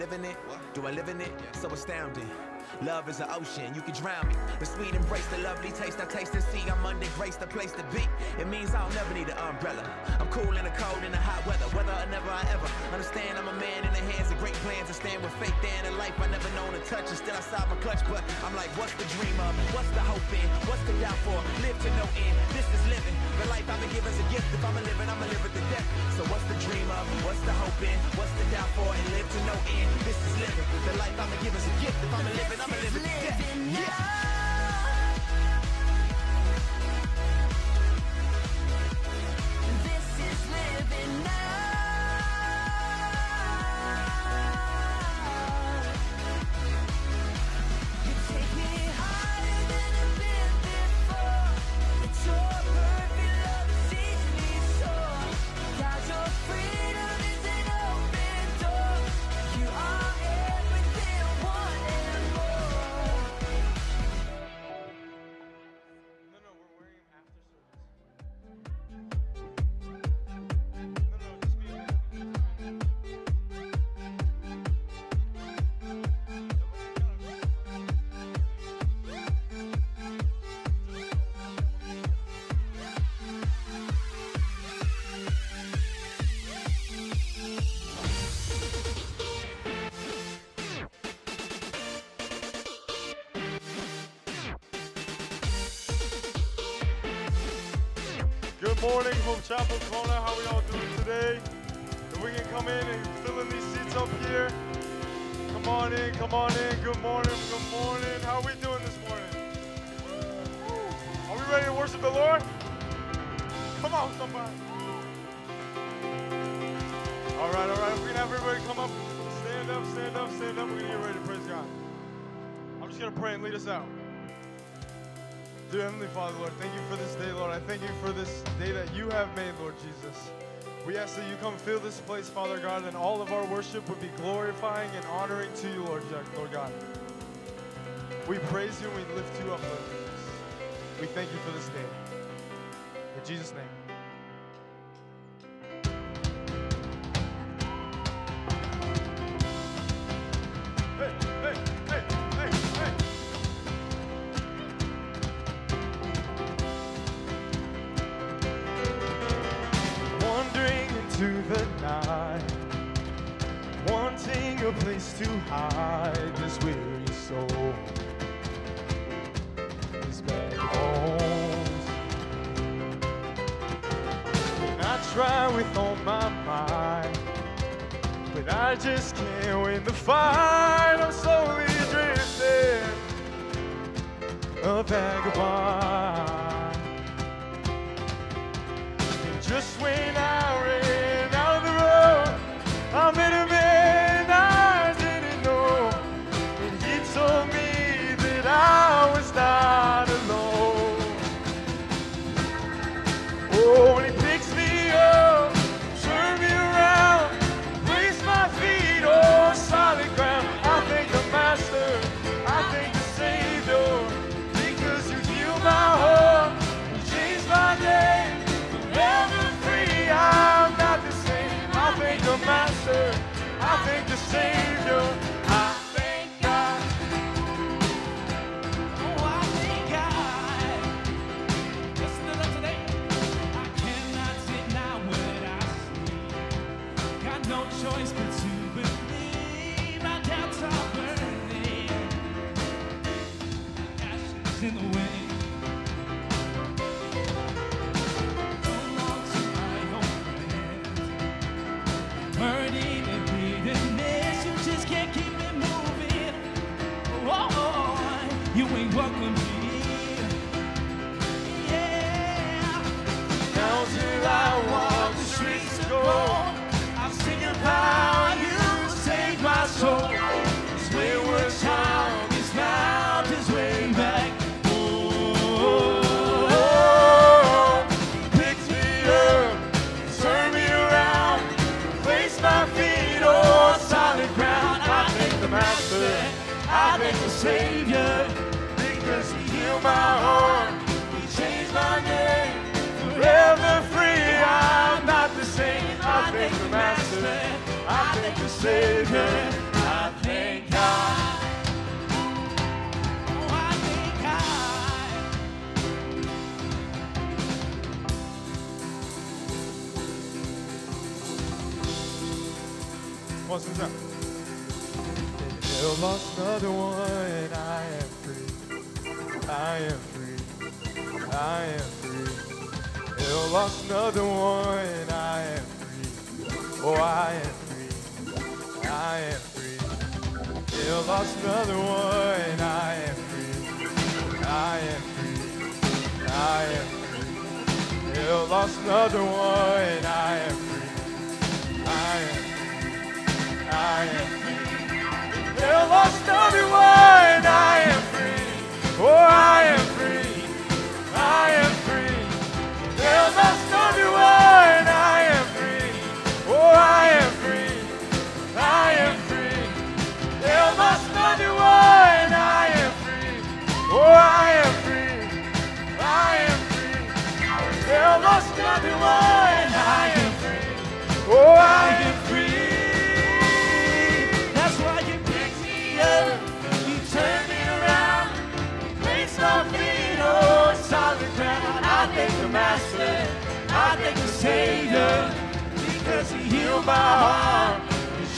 If it was, am I living it? Do I live in it? So astounding. Love is an ocean, you can drown me. The sweet embrace, the lovely taste, I taste and see. I'm under grace, the place to be. It means I'll never need an umbrella. I'm cool in the cold, in the hot weather. Whether or never I ever understand, I'm a man in the hands of great plans. I stand with faith in a life I never known to touch. And still saw my clutch, but I'm like, what's the dream of? What's the hope in? What's the doubt for? Live to no end. This is living. The life I've been given's a gift. If I'm a living, I'm a live with the death. So what's the dream of? What's the hope in? What's the doubt for? And live to no end. This is living. The life I've been given's a gift. If I'm a living, I'm a live with the death. living Yeah. Good morning, from Chapel Kona. How we all doing today? If we can come in and fill in these seats up here. Come on in, come on in. Good morning, good morning. How we doing this morning? Are we ready to worship the Lord? Come on, somebody. All right, all right. If we can have everybody come up, stand up, stand up, stand up. We're gonna get ready to praise God. I'm just gonna pray and lead us out. Dear Heavenly Father, Lord, thank you for this day, Lord. I thank you for this day that you have made, Lord Jesus. We ask that you come fill this place, Father God, and all of our worship would be glorifying and honoring to you, Lord, Lord God. We praise you and we lift you up, Lord Jesus. We thank you for this day. In Jesus' name. Hide this weary soul. His back bones. I try with all my might, but I just can't win the fight. I'm slowly drifting, a vagabond. And just when I I thank the Savior, I thank God. Oh, I up? Never lost another one. I am free. I am free. I am free. Never lost another one. I am free. Oh, I am. I am free. Never lost another one. I am free. I am free. I am free. Never lost another one. I am free. I am free. I am free. Never lost another one. I am free. Oh, I am free. I am free. Never lost another one. I am free. Oh, I am. I am free. Never lost another one. I am free. Oh, I am free. I am free. Never lost another one. I am free. Oh, I am free. That's why you picked me up. You turn me around, place my feet on solid ground. I thank the Master, I thank the Savior, because He healed my heart,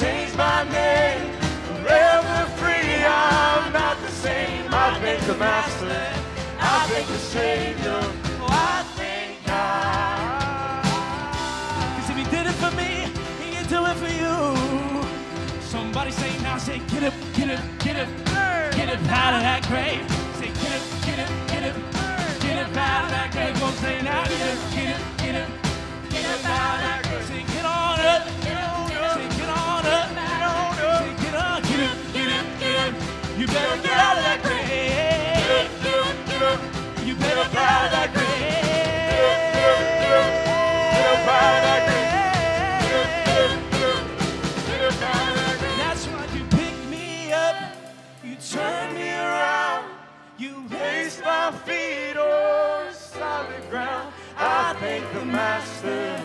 Changed my name, forever free. I'm not the same. I thank the Master, I thank the Savior, oh, I thank God. Cause if he did it for me, he can do it for you. Somebody say now, say get up, get up, get up, get up out of that grave. Say get up, get up, get up, get up out of that grave. Go say now, get up, get up, get up, get up out of that grave. Better get out of that grave. You better get out of that grave. That's why you pick me up, you turn me around, you Place my feet on solid ground. I thank the Master.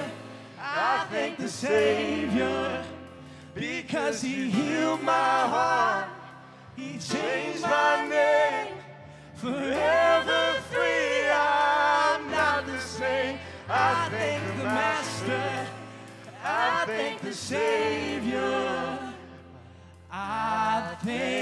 I thank the Savior. Because He healed my heart. He changed my name. Forever free. I'm not the same. I thank the Master. I thank the Savior. I thank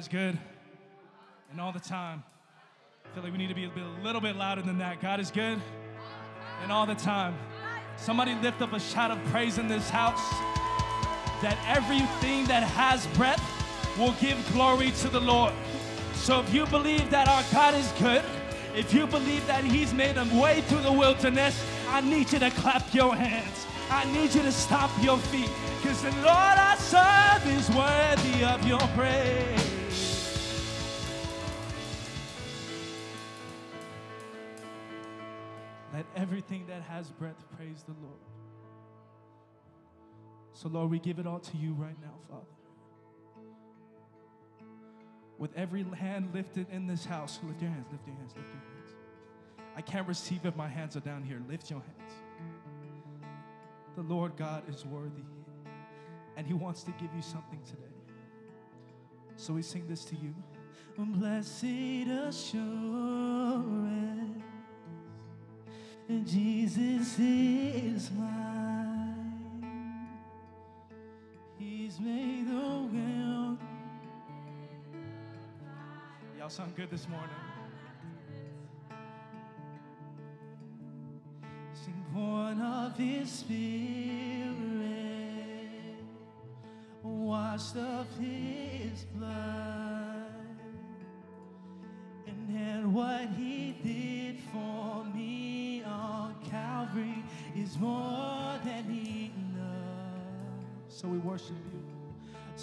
is good. And all the time. I feel like we need to be a, bit, a little bit louder than that. God is good. And all the time. Somebody lift up a shout of praise in this house. That everything that has breath will give glory to the Lord. So if you believe that our God is good, if you believe that He's made a way through the wilderness, I need you to clap your hands. I need you to stomp your feet. Because the Lord I serve is worthy of your praise. Has breath praise the Lord. So, Lord, we give it all to you right now, Father. With every hand lifted in this house, lift your hands, lift your hands, lift your hands. I can't receive if my hands are down here. Lift your hands. The Lord God is worthy, and He wants to give you something today. So we sing this to you. Blessed assurance, Jesus is mine. He's made the world. Y'all sound good this morning. Sing born of His Spirit,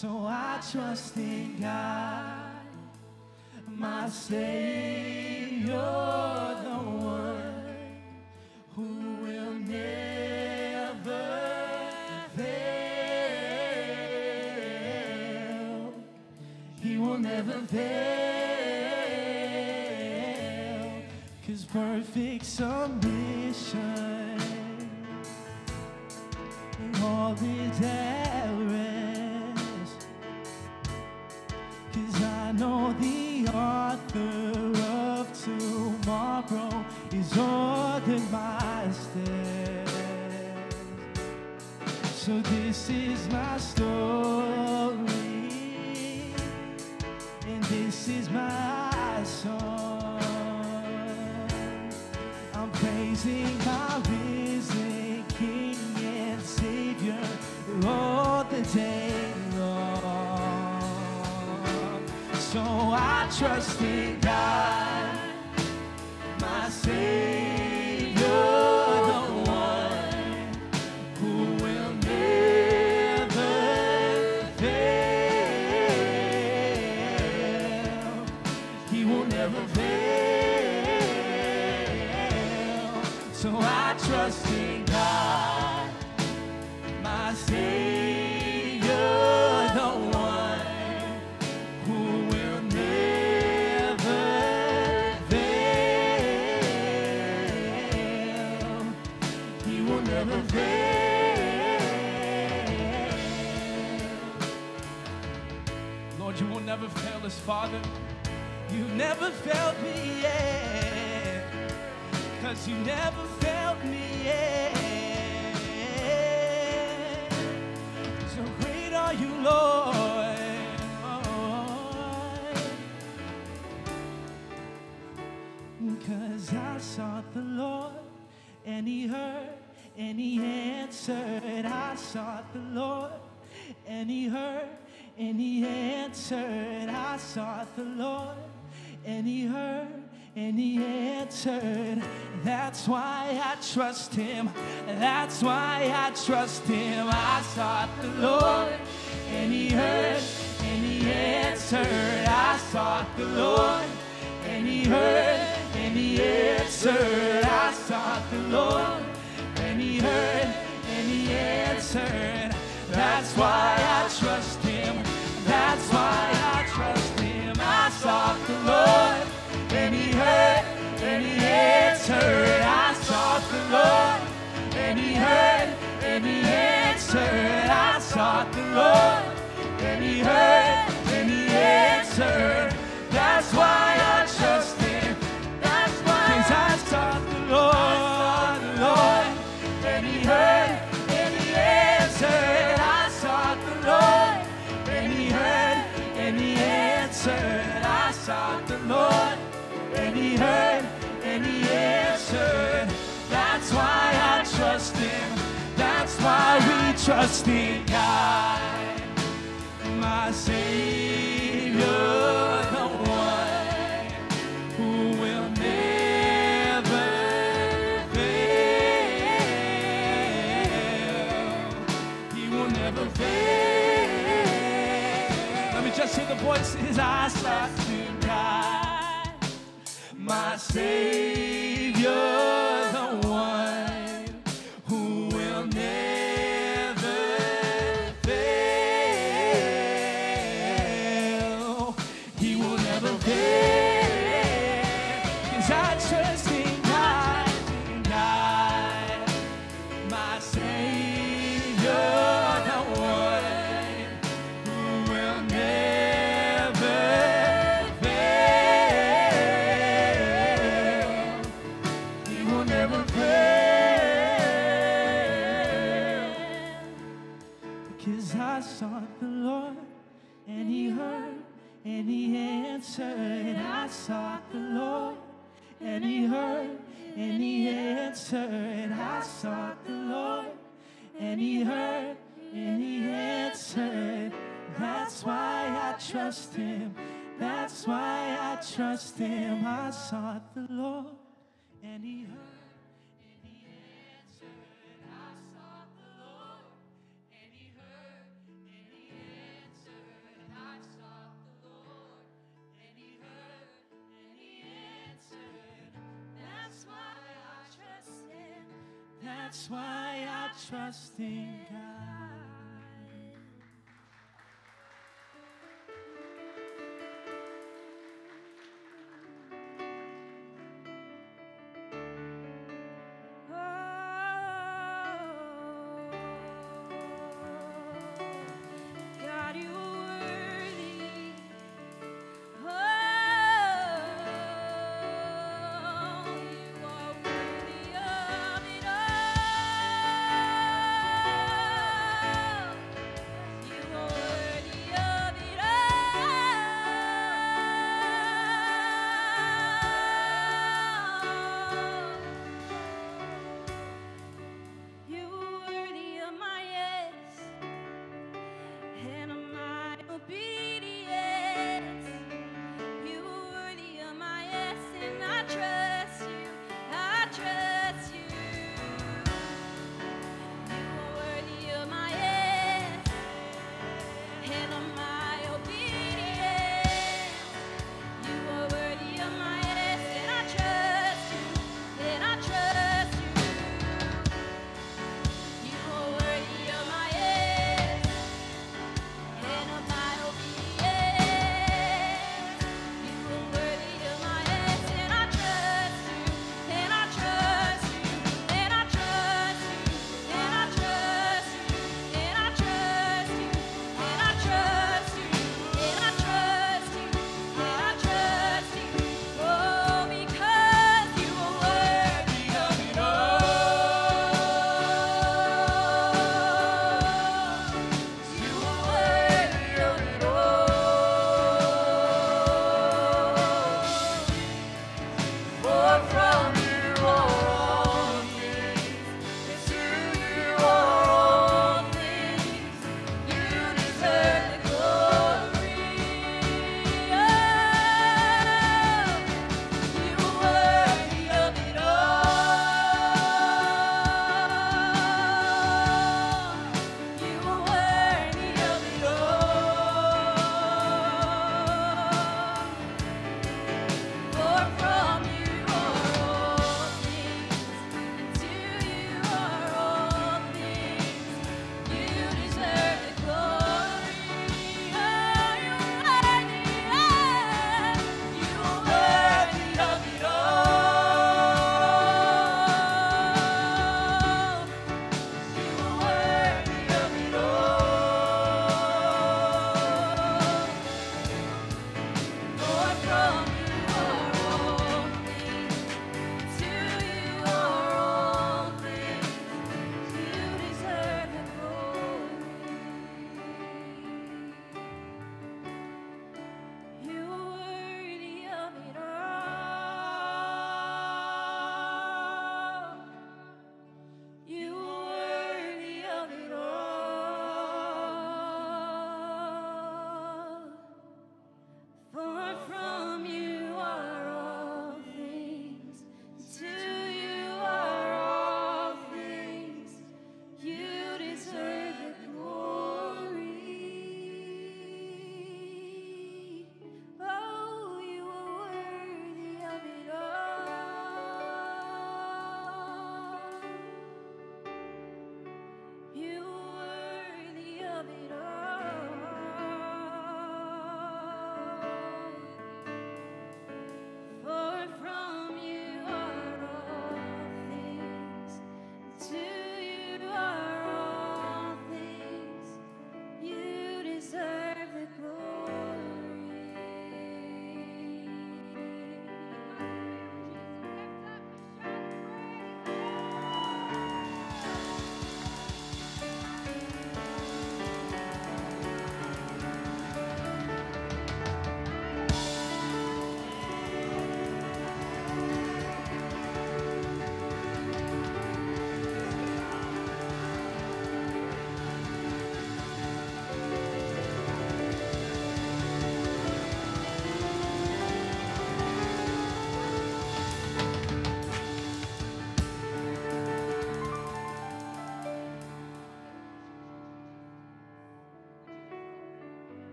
So I trust in God, my Savior, the one who will never fail. He will never fail. Cause perfect submission all is at This is my story, and this is my song. I'm praising my risen King and Savior all the day long. So I trust in never failed me yet. Cause you never failed me yet. And he answered. That's why I trust him. That's why I trust him. I sought the Lord and he heard and he answered. I sought the Lord and he heard and he answered. I sought the Lord and he heard and he answered. That's why I trust him. That's why I trust him. I sought the answered. I sought the Lord and he heard and he answered. I sought the Lord and he heard and he answered. That's why I trust him. That's why I sought the Lord, the Lord, and he heard and he answered. I sought the Lord and he heard and he answered. I sought the Lord and he heard That's why I trust him. That's why we trust in God, my Savior, the one who will never fail. He will never fail. Let me just hear the voices. I sought to God, my Savior, trust. I sought the Lord and he heard and he answered. I sought the Lord and he heard and he answered. I sought the Lord and he heard and he answered. That's why I trust him. That's why I trust in. God,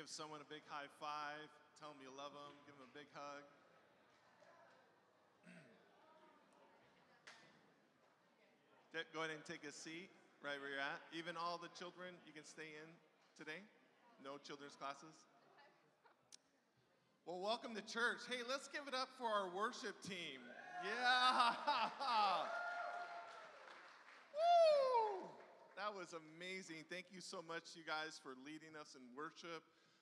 Give someone a big high five. Tell them you love them. Give them a big hug. Go ahead and take a seat right where you're at. Even all the children, you can stay in today. No children's classes. Well, welcome to church. Hey, let's give it up for our worship team. Yeah. Woo! That was amazing. Thank you so much, you guys, for leading us in worship.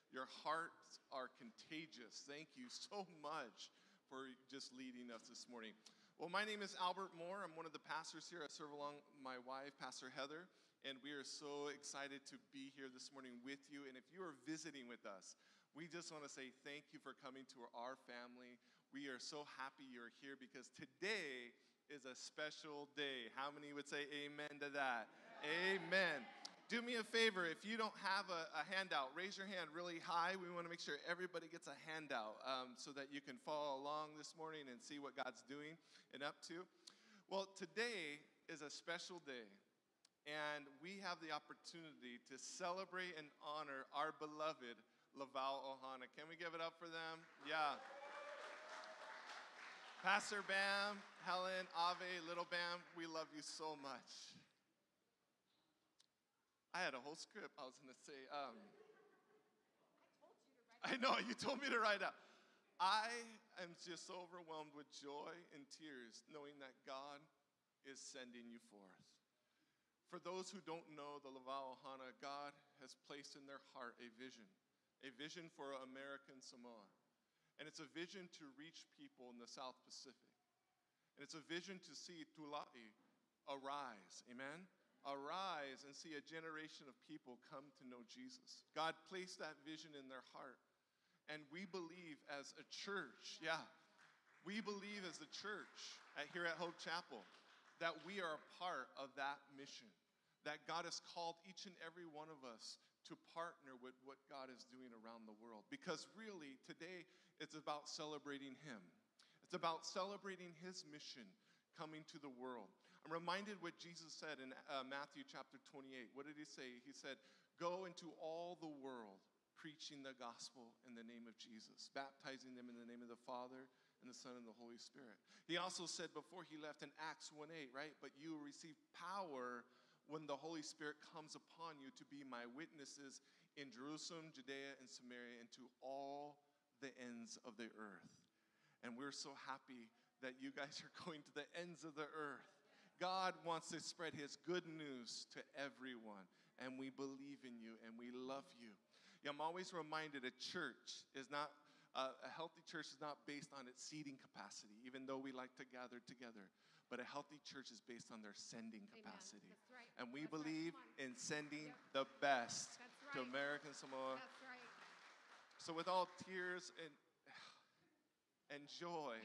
Your hearts are contagious. Thank you so much for just leading us this morning. Well, my name is Albert Moore. I'm one of the pastors here. I serve along my wife, Pastor Heather, and we are so excited to be here this morning with you. And if you are visiting with us, we just want to say thank you for coming to our family. We are so happy you're here because today is a special day. How many would say amen to that? Amen. Do me a favor, if you don't have a, a handout, raise your hand really high. We want to make sure everybody gets a handout um, so that you can follow along this morning and see what God's doing and up to. Well, today is a special day, and we have the opportunity to celebrate and honor our beloved Lauvao Ohana. Can we give it up for them? Yeah. Pastor Bam, Helen, Ave, Little Bam, we love you so much. I had a whole script I was going to say. Um, I know, you told me to write out. I am just so overwhelmed with joy and tears knowing that God is sending you forth. For those who don't know the Lauvao Ohana, God has placed in their heart a vision, a vision for American Samoa. And it's a vision to reach people in the South Pacific. And it's a vision to see Tula'i arise. Amen? Arise and see a generation of people come to know Jesus. God placed that vision in their heart. And we believe as a church, yeah, we believe as a church at, here at Hope Chapel that we are a part of that mission. That God has called each and every one of us to partner with what God is doing around the world. Because really, today it's about celebrating Him. It's about celebrating His mission coming to the world. I'm reminded what Jesus said in uh, Matthew chapter 28. What did He say? He said, Go into all the world preaching the gospel in the name of Jesus, baptizing them in the name of the Father and the Son and the Holy Spirit. He also said before he left in Acts 1 8, right? But you will receive power when the Holy Spirit comes upon you to be my witnesses in Jerusalem, Judea, and Samaria, and to all the ends of the earth. And we're so happy that you guys are going to the ends of the earth. God wants to spread his good news to everyone, and we believe in you and we love you. Yeah, I'm always reminded a church is not, uh, a healthy church is not based on its seating capacity, even though we like to gather together. But a healthy church is based on their sending capacity. That's right. And we That's believe on. in sending Yep. the best That's to right. American Samoa. Right. So, with all tears and, and joy,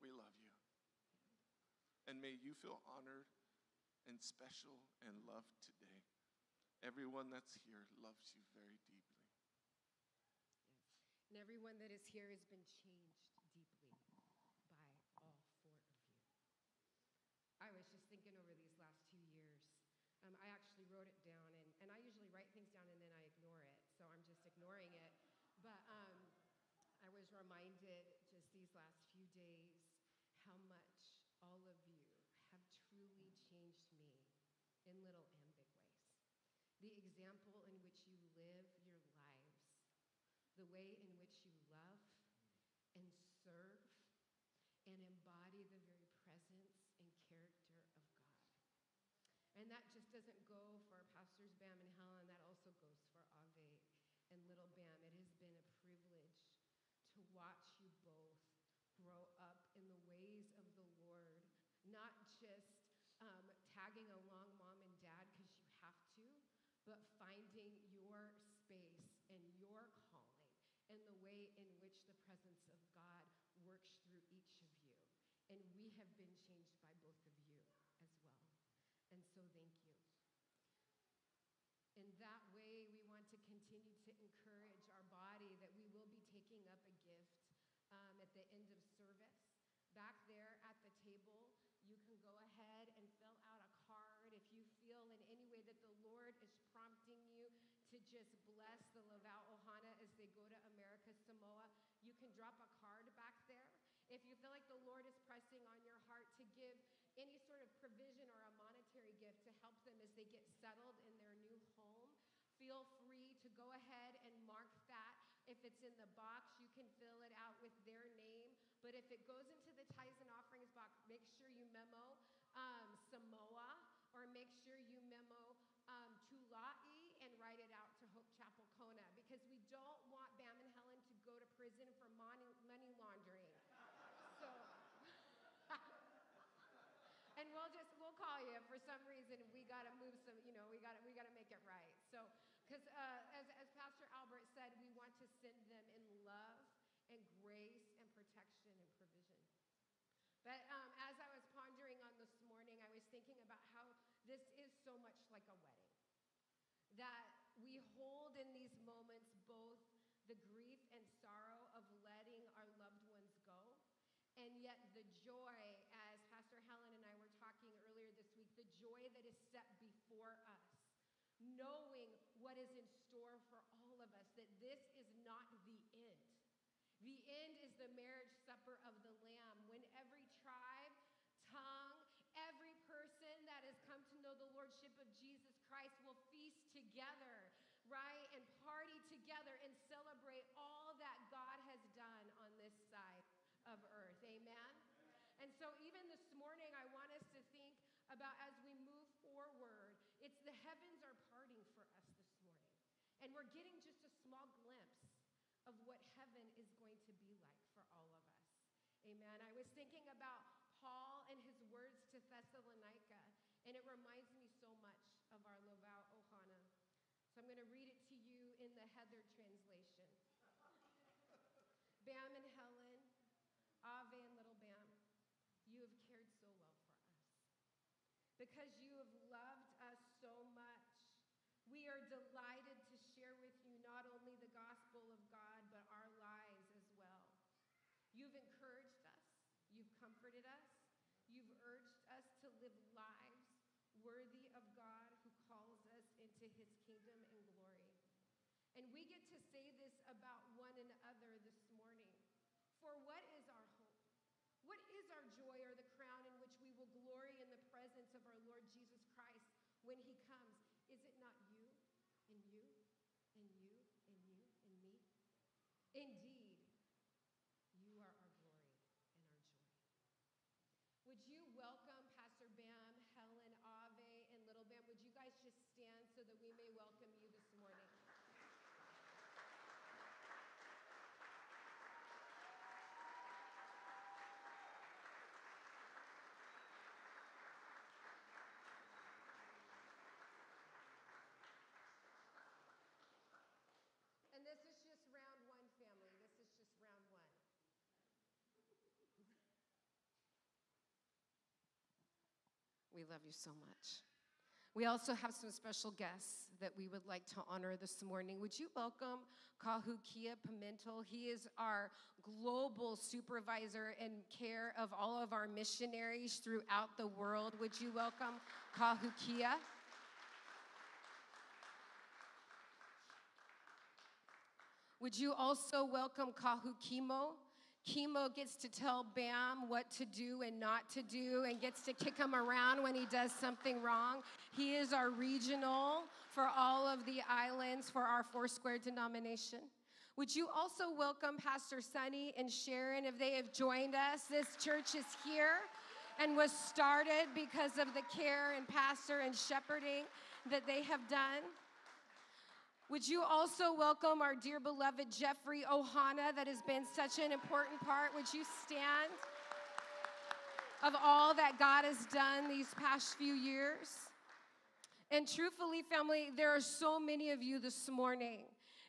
we love you. And may you feel honored and special and loved today. Everyone that's here loves you very deeply. And everyone that is here has been changed deeply by all four of you. I was just thinking over these last two years. Um, I actually wrote it down, and, and I usually write things down and then I ignore it, so I'm just ignoring it. But um, I was reminded just these last few days how much all of you have truly changed me in little and big ways. The example in which you live your lives the way in which you love and serve and embody the very presence and character of God. And that just doesn't go for Pastors Bam and Helen, that also goes for Ave and Little Bam. It has been a privilege to watch you both grow up in the ways of the Lord, not just um, tagging along mom and dad because you have to, but finding your space and your calling and the way in which the presence of God works through each of you. And we have been changed by both of you as well. And so thank you. In that way, we want to continue to encourage our body that we will be taking up a gift um, at the end of service. Back there at the table, you can go ahead and fill out a card if you feel in any way that the Lord is prompting you to just bless the Lauvao Ohana as they go to America Samoa, you can drop a card back there. If you feel like the Lord is pressing on your heart to give any sort of provision or a monetary gift to help them as they get settled in their new home, feel free to go ahead and mark that. If it's in the box, you can fill it out with their name. But if it goes into the tithes and offerings box, make sure you memo um, Samoa or make sure you memo um, Tula'i and write it out to Hope Chapel Kona because we don't want Bam and Helen to go to prison for money, money laundering. So. and we'll just we'll call you if for some reason we got to move some you know we got we got to make it right. So because uh, as, as pastor albert said we want to send them in love and grace and protection and provision. But um, as i was pondering on this morning i was thinking about how this is so much like a wedding. That we hold in these moments both the grief and sorrow of letting our loved ones go and yet, the joy, as Pastor Helen and I were talking earlier this week, the joy that is set before us, knowing what is in store for all of us, that this is not the end. The end is the marriage supper of the Lamb, when every tribe, tongue, every person that has come to know the Lordship of Jesus Christ will feast together, right? And party together and celebrate all that God has done on this side of earth. Amen? And so, even this morning, I want us to think about as we move forward, it's the heavens are parting for us this morning. And we're getting just a small glimpse of what heaven is going to be like for all of us. Amen. I was thinking about Paul and his words to Thessalonica, and it reminds me so much of our Lauvao Ohana. So I'm going to read it to you in the Heather translation. Bam and Helen, Ave and Little Bam, you have cared so well for us. Because you have loved us so much, we are delighted to share with you not only the gospel of God, but our lives as well. You've encouraged us, you've comforted us, you've urged us to live lives worthy of God who calls us into his kingdom and glory. And we get to say this about one another this morning. For what is our hope? What is our joy or the crown in which we will glory in the presence of our Lord Jesus Christ when he comes? Is it not you and you and you and you and me? Indeed, you are our glory and our joy. Would you welcome Pastor Bam, Helen, Ave, and Little Bam? Would you guys just stand so that we may welcome you this morning? And this is just round one, family. This is just round one. We love you so much. We also have some special guests that we would like to honor this morning. Would you welcome Kahukia Pimentel? He is our global supervisor and care of all of our missionaries throughout the world. Would you welcome Kahukia? Would you also welcome Kahu Kimo gets to tell Bam what to do and not to do and gets to kick him around when he does something wrong. He is our regional for all of the islands for our Foursquare denomination. Would you also welcome Pastor Sunny and Sharon if they have joined us? This church is here and was started because of the care and pastor and shepherding that they have done. Would you also welcome our dear beloved Jeffrey Ohana, that has been such an important part? Would you stand of all that God has done these past few years? And truthfully, family, there are so many of you this morning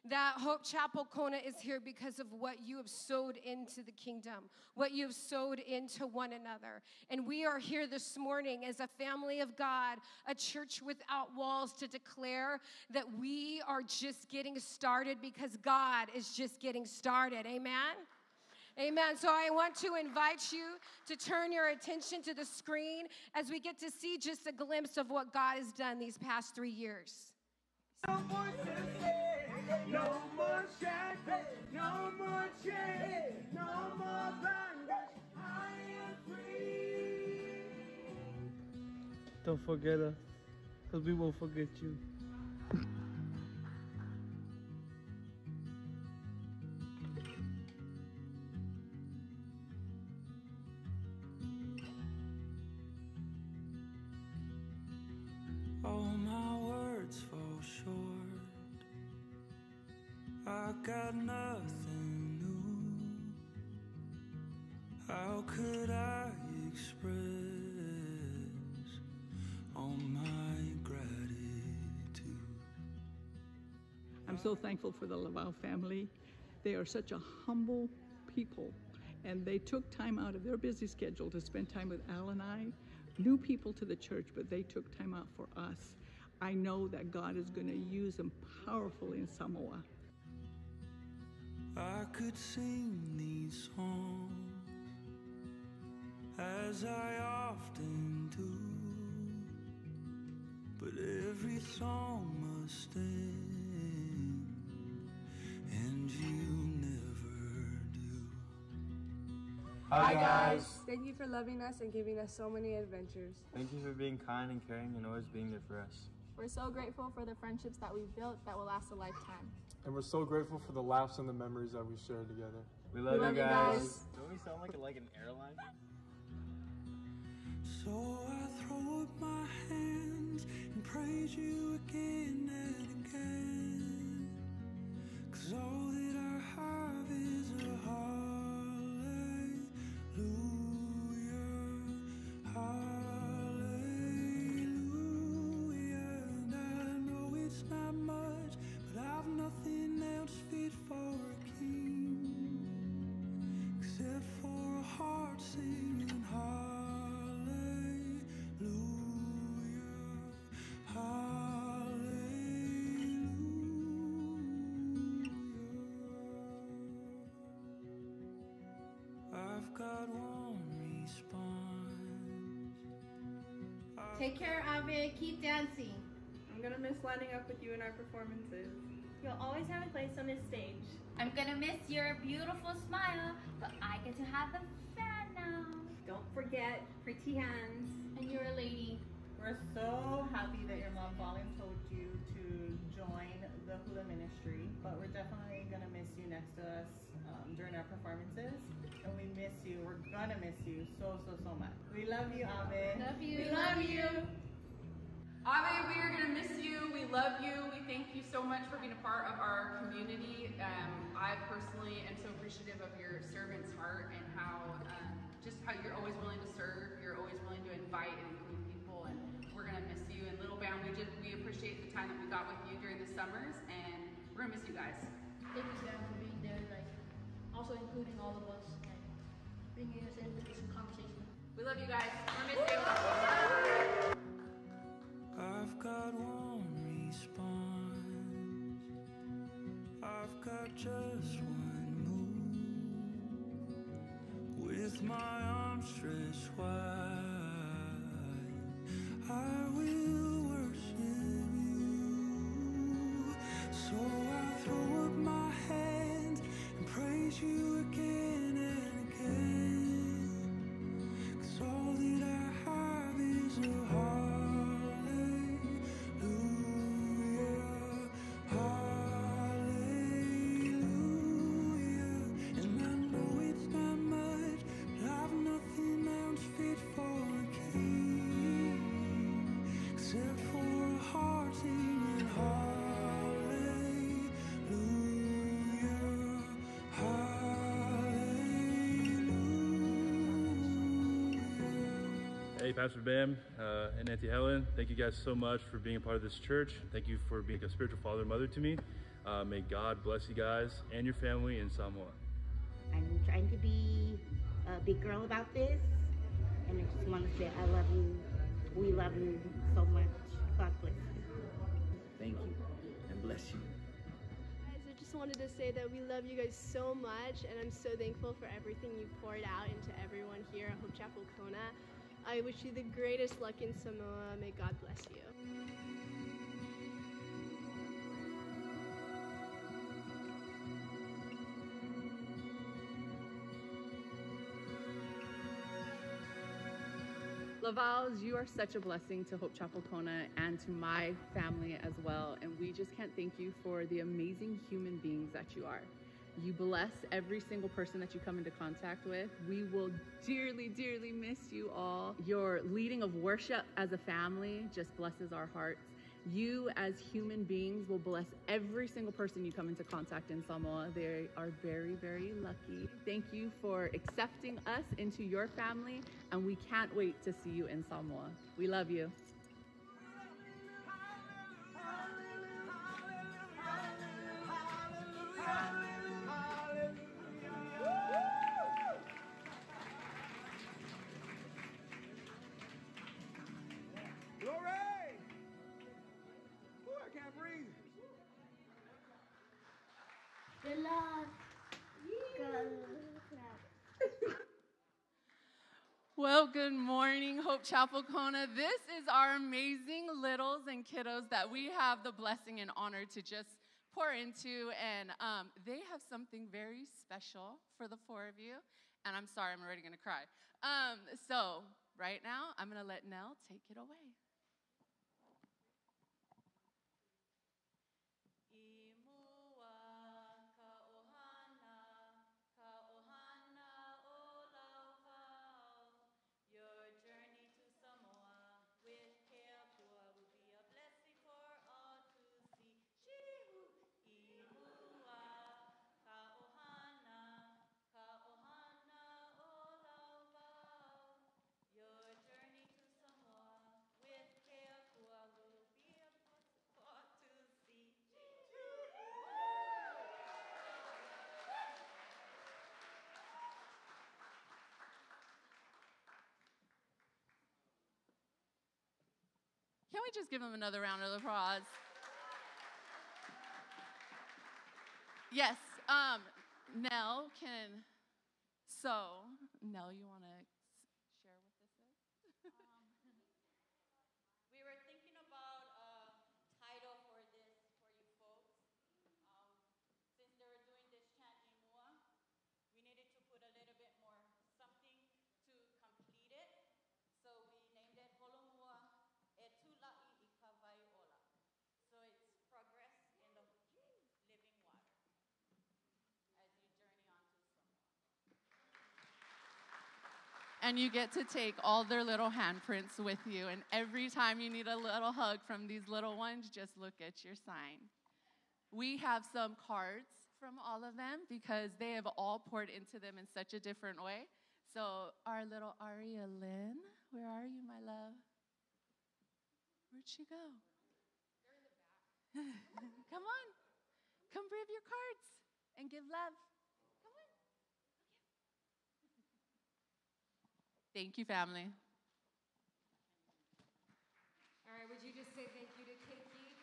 that Hope Chapel Kona is here because of what you have sowed into the kingdom, what you have sowed into one another. And we are here this morning as a family of God, a church without walls, to declare that we are just getting started because God is just getting started. Amen. Amen. So I want to invite you to turn your attention to the screen as we get to see just a glimpse of what God has done these past three years. No more shackles, no more chains, no more bondage. I am free. Don't forget us, because we won't forget you. For the Lauvao family. They are such a humble people, and they took time out of their busy schedule to spend time with Al and I. New people to the church, but they took time out for us. I know that God is going to use them powerfully in Samoa. I could sing these songs as I often do, but every song must end, Hi, guys. Thank you for loving us and giving us so many adventures. Thank you for being kind and caring and always being there for us. We're so grateful for the friendships that we've built that will last a lifetime. And we're so grateful for the laughs and the memories that we shared together. We love, love you you guys. guys. Don't we sound like like an airline? So I throw up my hands and praise you again and again. Cause all that I have is singing hallelujah, hallelujah. I've got one response. Take care of it. Keep dancing. I'm gonna miss lining up with you in our performances. You'll always have a place on this stage. I'm gonna miss your beautiful smile, but I get to have the fan now. Don't forget pretty hands. And you're a lady. We're so happy that your mom Colin told you to join the hula ministry, but we're definitely gonna miss you next to us um, during our performances. And we miss you. We're gonna miss you so so so much. We love you, Ave. Love you. We love you. Ave, we are going to miss you. We love you. We thank you so much for being a part of our community. Um, I personally am so appreciative of your servant's heart and how um, just how you're always willing to serve. You're always willing to invite and include people, and we're going to miss you. And Little Bam, we just we appreciate the time that we got with you during the summers, and we're going to miss you guys. Thank you, Sam, for being there, like also including all of us and bringing us into this conversation. We love you guys. We're going miss you. I've got one response. I've got just one With my arms stretched wide, I will worship you. So I throw up my hands and praise you again Pastor Bam uh, and Auntie Helen, thank you guys so much for being a part of this church. Thank you for being a spiritual father and mother to me. Uh, may God bless you guys and your family in Samoa. I'm trying to be a big girl about this, and I just want to say I love you. We love you so much. God bless you. Thank you and bless you. Guys, I just wanted to say that we love you guys so much, and I'm so thankful for everything you poured out into everyone here at Hope Chapel Kona. I wish you the greatest luck in Samoa. May God bless you. Lauvaos, you are such a blessing to Hope Chapel Kona and to my family as well. And we just can't thank you for the amazing human beings that you are. You bless every single person that you come into contact with. We will dearly, dearly miss you all. Your leading of worship as a family just blesses our hearts. You, as human beings, will bless every single person you come into contact in Samoa. They are very, very lucky. Thank you for accepting us into your family, and we can't wait to see you in Samoa. We love you. Glory! Well, good morning, Hope Chapel Kona. This is our amazing littles and kiddos that we have the blessing and honor to just pour into. And um, they have something very special for the four of you. And I'm sorry, I'm already going to cry. Um, so, right now, I'm going to let Nell take it away. Can we just give them another round of applause? Yes, um, Nell can. So, Nell, you want to share what this is? We were thinking about a title for this for you folks. Um, since they were doing this chant in Mua, we needed to put a little bit more something to complete it. So we named it Holomua Etula'i Ikavaiola. So it's progress in the living water as you journey on to Samoa. And you get to take all their little handprints with you. And every time you need a little hug from these little ones, just look at your sign. We have some cards from all of them because they have all poured into them in such a different way. So, our little Aria Lynn, where are you, my love? Where'd she go? Come on. Come grab your cards and give love. Come on. Thank you, family. All right, would you just say thank you to keiki?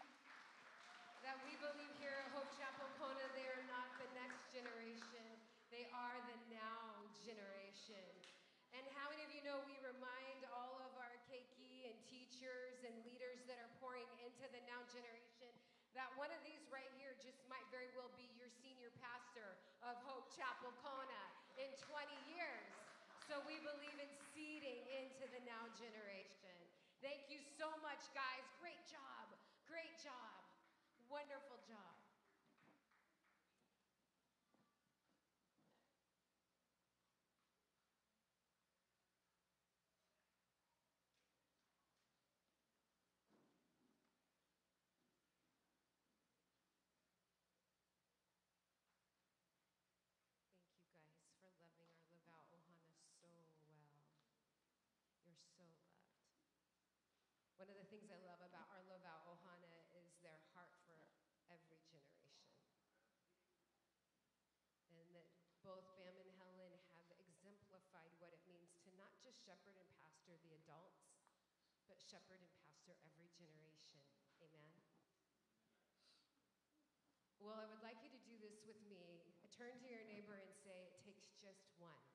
That we believe here at Hope Chapel Kona, they are not the next generation, they are the now generation. And how many of you know we remind all of our keiki and teachers and leaders that are pouring into the now generation that one of these right here just might very well be your senior pastor of Hope Chapel Kona in 20 years. So we believe in seeding into the now generation. Thank you so much, guys. Great job. Great job. Wonderful job. Thank you guys for loving our Lauvao Ohana so well. You're so loved. One of the things I love about our Lauvao Ohana is their heart for every generation. And that both Bam and Helen have exemplified what it means to not just shepherd and pastor the adults, but shepherd and pastor every generation. Amen. Well, I would like you to do this with me. Turn to your neighbor and say, It takes just one.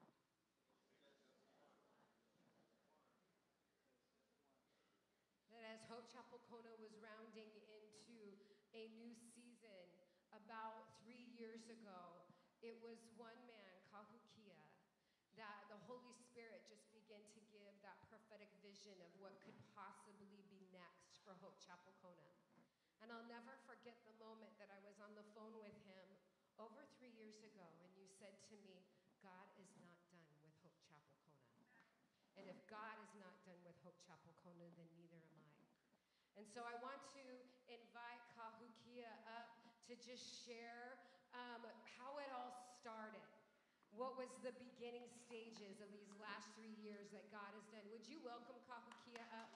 That as Hope Chapel Kona was rounding into a new season about three years ago, it was one man, Kahukia, that the Holy Spirit just began to give that prophetic vision of what could possibly be next for Hope Chapel Kona. And I'll never forget the moment that I was on the phone with him over three years ago, and you said to me, God is not done with Hope Chapel Kona. And if God is not done with Hope Chapel Kona, then neither am I. And so I want to invite Kahukia up to just share um, how it all started. What was the beginning stages of these last three years that God has done? Would you welcome Kahukia up?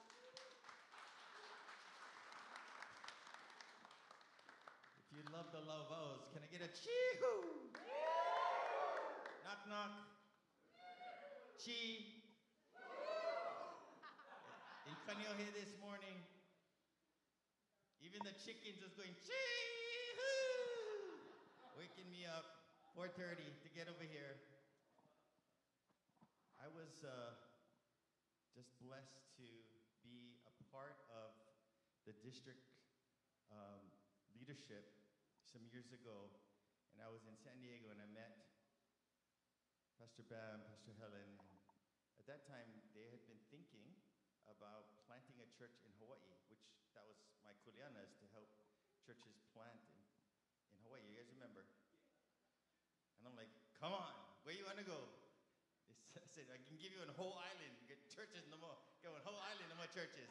If you love the Lauvaos, can I get a chee-hoo? Knock, knock. Chi. In Kaneohe this morning, even the chickens was going chee-hoo, waking me up 4.30 to get over here. I was uh, just blessed to be a part of the district um, leadership some years ago, and I was in San Diego and I met Pastor Bam, Pastor Helen. At that time, they had been thinking about planting a church in Hawaii, which that was my kuleana is to help churches plant in, in Hawaii. You guys remember? And I'm like, come on, where you want to go? They said, I can give you a whole island. Get churches no more. Get a whole island, no more churches.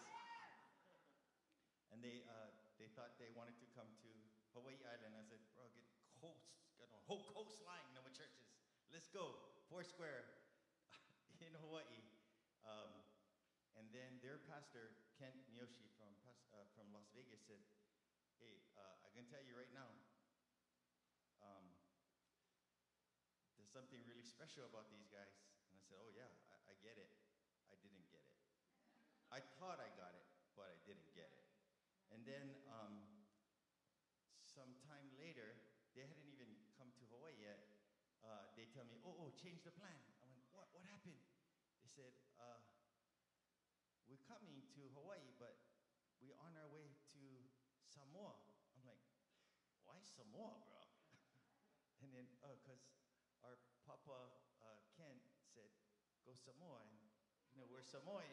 And they, uh, they thought they wanted to come to Hawaii Island. I said, bro, get coast, get a whole coastline, no more churches. Let's go. Foursquare in Hawaii. Um, and then their pastor, Kent Miyoshi from, uh, from Las Vegas, said, hey, uh, I can tell you right now, um, there's something really special about these guys. And I said, oh yeah, I, I get it. I didn't get it. I thought I got it, but I didn't get it. And then um, some time later, they hadn't even come to Hawaii yet. Uh, they tell me, oh, oh, change the plan. I went, what, what happened? They said, uh, we're coming to Hawaii, but we're on our way to Samoa. I'm like, why Samoa, bro? and then, oh, because our Papa uh, Kent said, go Samoa, and you know, we're Samoan.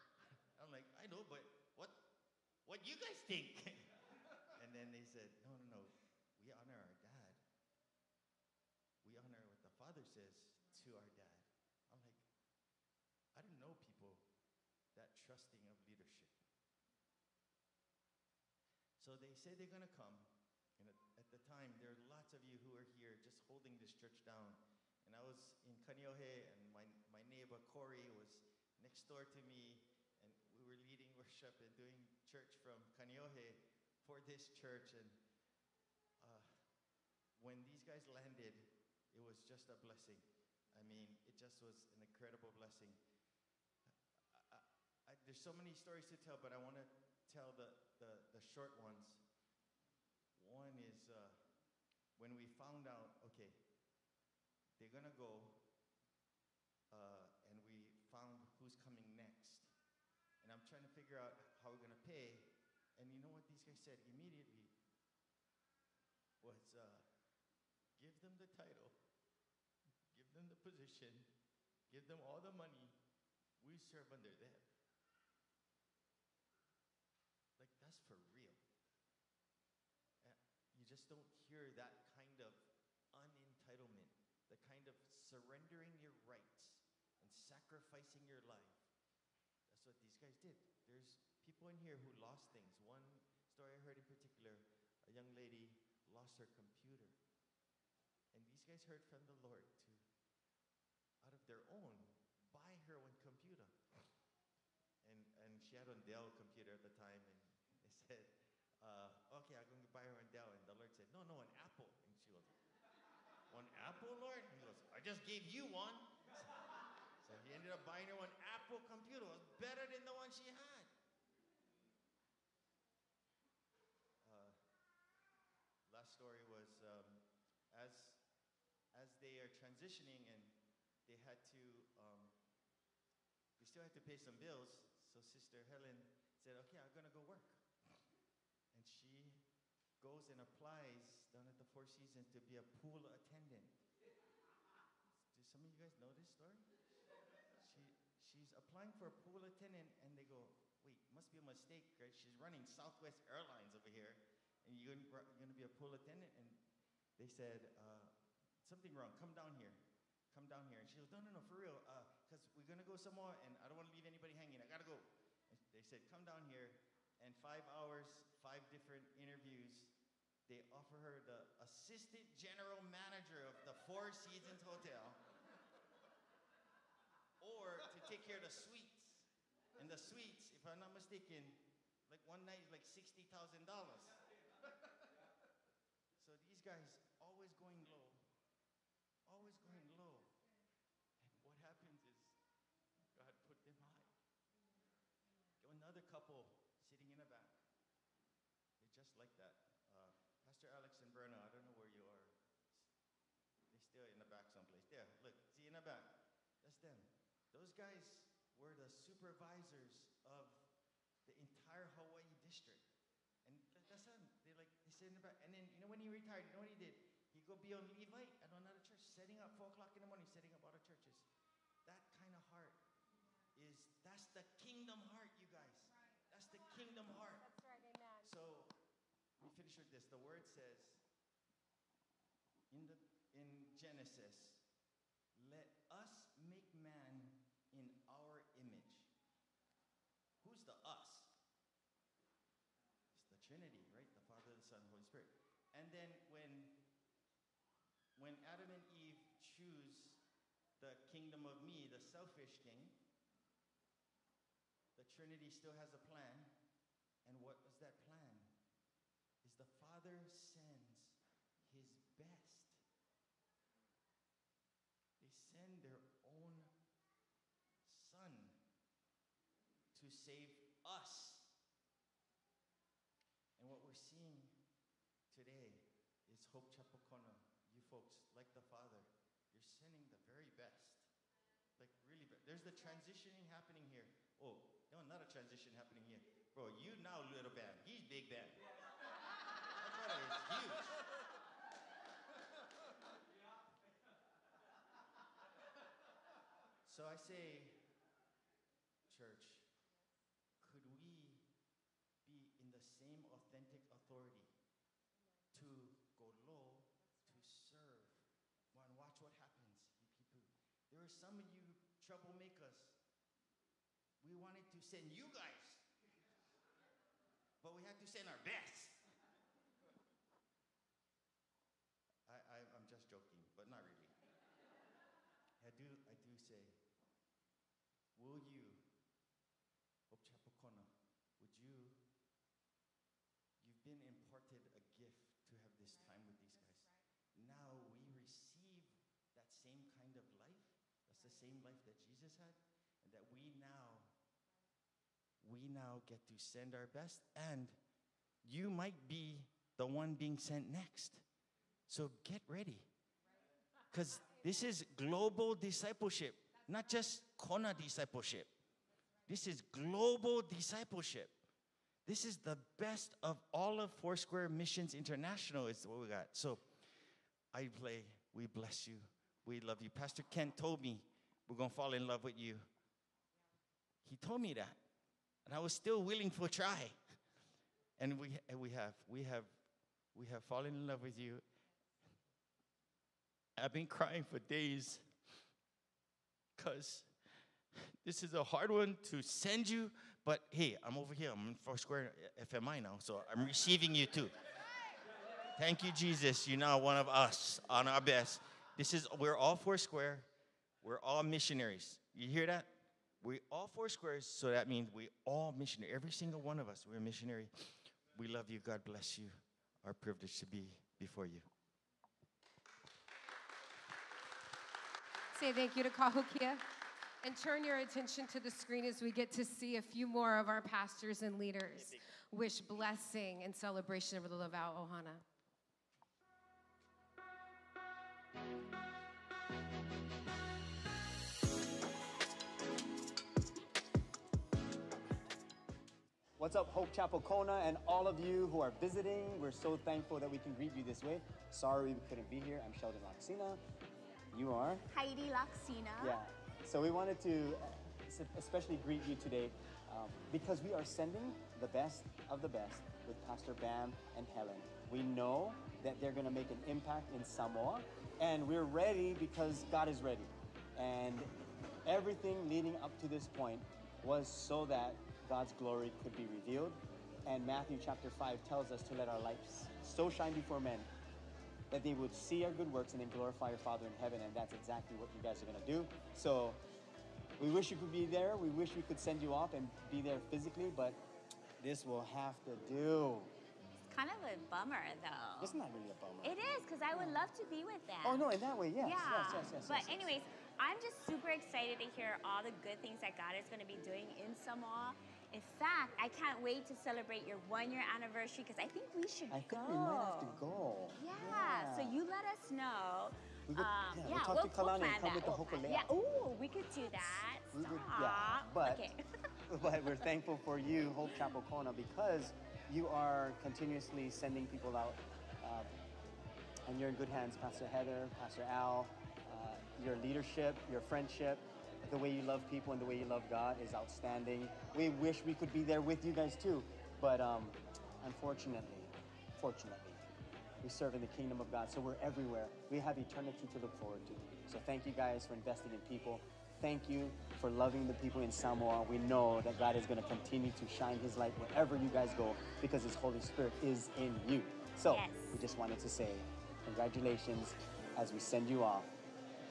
I'm like, I know, but what, what you guys think? and then they said, no, no, no, we honor our dad. We honor what the father says to our dad. I'm like, I didn't know people that trusting of leadership. So they say they're going to come. And at, at, the time, there are lots of you who are here just holding this church down. And I was in Kaneohe, and my, my neighbor Corey was next door to me, and we were leading worship and doing church from Kaneohe for this church. And uh, when these guys landed, it was just a blessing. I mean, it just was an incredible blessing. I, I, there's so many stories to tell, but I want to tell the, the, the, short ones. One is uh, when we found out, okay, they're going to go, uh, and we found who's coming next. And I'm trying to figure out how we're going to pay. And you know what these guys said immediately? Was uh, give them the title give them the position, give them all the money, we serve under them. Like, that's for real. Uh, you just don't hear that kind of unentitlement, the kind of surrendering your rights and sacrificing your life. What these guys did. There's people in here who lost things. One story I heard in particular, a young lady lost her computer. And these guys heard from the Lord to out of their own, buy her one computer. And, and she had a Dell computer at the time, and they said, uh, okay, I'm going to buy her a Dell. And the Lord said, no, no, an Apple. And she goes, one Apple, Lord? And he goes, I just gave you one. So, so he ended up buying her one Apple computer. Was better than the one she had. Uh, last story was um, as, as they are transitioning and they had to, um, they still had to pay some bills. So Sister Helen said, okay, I'm gonna go work. And she goes and applies down at the Four Seasons to be a pool attendant. Do some of you guys know this story? She, she's applying for a pool attendant, and they go, wait, must be a mistake, right? She's running Southwest Airlines over here, and you're gonna, be a pool attendant? And they said, uh, something wrong, come down here. Come down here. And she goes, no, no, no, for real, because we're gonna go somewhere, and I don't wanna leave anybody hanging. I gotta go. And they said, come down here, and five hours, five different interviews, they offer her the assistant general manager of the Four Seasons Hotel or take care of the suites. And the suites, if I'm not mistaken, like one night is like $60,000. So these guys always going low, always going low. And what happens is God put them high. Another couple sitting in the back. They're just like that. Uh, Pastor Alex and Berna, I don't know where you are. They're still in the back someplace. There, look, see in the back. That's them. Those guys were the supervisors of the entire Hawaii district. And that's them. They like they the back. And then you know when he retired, you know what he did? He go be a Levite at another church, setting up four o'clock in the morning, setting up other churches. That kind of heart is that's the kingdom heart, you guys. That's the kingdom heart. That's right, amen. So we finish with this. The word says in the in Genesis, let us make man in our image. Who's the us? It's the Trinity, right? The Father, And then when when Adam and Eve choose the kingdom of me, the selfish king, the Trinity still has a plan. And what was that plan? Is the Father sends his best. They send their own son to save us. And what we're seeing today is Hope Chapel Kona. You folks, like the Father, you're sending the very best. Like really, be- there's the transitioning happening here. Oh, no, not a transition happening here. Bro, you now little band. He's big band. That brother is huge. So I say, church, could we be in the same authentic authority to go low, to serve? One, watch what happens. You people, are some of you troublemakers. We wanted to send you guys, but we had to send our best. I, I'm just joking, but not really. I do, I do say, will you, Hope Chapel Kona, would you, you've been imparted a gift to have this time with these guys. Now we receive that same kind of life. That's the same life that Jesus had. And that we now, we now get to send our best. And you might be the one being sent next. So get ready. Because this is global discipleship, not just Kona discipleship. This is global discipleship. This is the best of all of Foursquare Missions International, is what we got. So I play, we bless you, we love you. Pastor Kent told me we're gonna fall in love with you. He told me that. And I was still willing to try. And we, we have, we have, we have fallen in love with you. I've been crying for days because this is a hard one to send you, but hey, I'm over here. I'm in Foursquare FMI now, so I'm receiving you too. Thank you, Jesus. You're now one of us on our best. This is, we're all Foursquare. We're all missionaries. You hear that? We all four squares, so that means we all missionary. Every single one of us, we're a missionary. We love you. God bless you. Our privilege to be before you. Say thank you to Kahukia. And turn your attention to the screen as we get to see a few more of our pastors and leaders wish blessing and celebration over the Lauvao Ohana. What's up, Hope Chapel Kona, and all of you who are visiting? We're so thankful that we can greet you this way. Sorry we couldn't be here. I'm Sheldon Loxina. You are? Heidi Laxina. Yeah. So we wanted to uh, especially greet you today um, because we are sending the best of the best with Pastor Bam and Helen. We know that they're going to make an impact in Samoa, and we're ready because God is ready. And everything leading up to this point was so that God's glory could be revealed. And Matthew chapter 5 tells us to let our lights so shine before men that they would see our good works and then glorify your Father in heaven. And that's exactly what you guys are going to do. So we wish you could be there. We wish we could send you off and be there physically, but this will have to do. It's kind of a bummer, though. It's not really a bummer. It is, because I would love to be with them. Oh, no, in that way, yes. Yeah. Yes, yes, yes. but yes, yes. anyways, I'm just super excited to hear all the good things that God is going to be doing in Samoa. In fact, I can't wait to celebrate your one year anniversary because I think we should I go. think we might have to go. Yeah. So you let us know. We could- um, yeah, we'll talk to we'll Kalani and plan come that. with the We'll. Yeah. Ooh, we could do that. We would- yeah, but- okay. but we're thankful for you, Hope Chapel Kona, because you are continuously sending people out. Uh, and you're in good hands, Pastor Heather, Pastor Al. Uh, your leadership, your friendship, the way you love people and the way you love God is outstanding. We wish we could be there with you guys too, but um, unfortunately, fortunately, we serve in the kingdom of God, so we're everywhere. We have eternity to look forward to. So thank you guys for investing in people. Thank you for loving the people in Samoa. We know that God is going to continue to shine His light wherever you guys go because His Holy Spirit is in you. So Yes. we just wanted to say congratulations as we send you off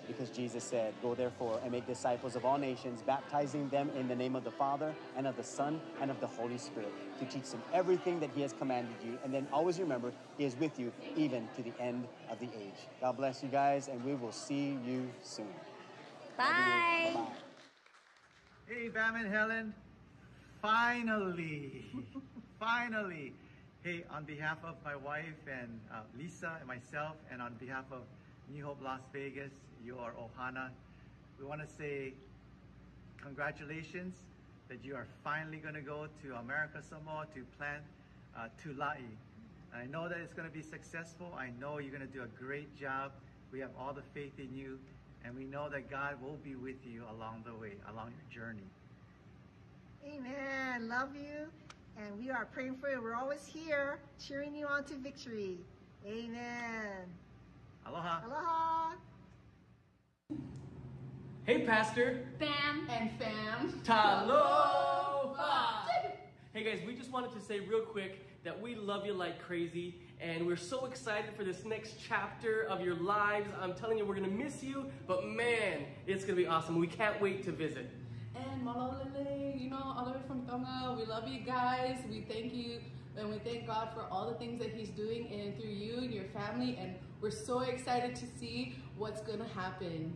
because Jesus said, Go therefore and make disciples of all nations, baptizing them in the name of the Father and of the Son and of the Holy Spirit, to teach them everything that He has commanded you. And then always remember, He is with you even to the end of the age. God bless you guys, and we will see you soon. Bye. Bye-bye. Hey, Bam and Helen. Finally, finally. Hey, on behalf of my wife and uh, Lisa and myself, and on behalf of New Hope Las Vegas, your Ohana, we want to say congratulations that you are finally going to go to America Samoa to plant uh, Tulai. I know that it's going to be successful. I know you're going to do a great job. We have all the faith in you, and we know that God will be with you along the way, along your journey. Amen. Love you. And we are praying for you. We're always here cheering you on to victory. Amen. Aloha. Aloha. Hey, Pastor. Bam. And fam. Talofa. Hey, guys, we just wanted to say real quick that we love you like crazy, and we're so excited for this next chapter of your lives. I'm telling you, we're gonna miss you, but man, it's gonna be awesome. We can't wait to visit. And Malolele, you know, all the way from Tonga. We love you guys. We thank you and we thank God for all the things that He's doing and through you and your family. And we're so excited to see what's gonna happen.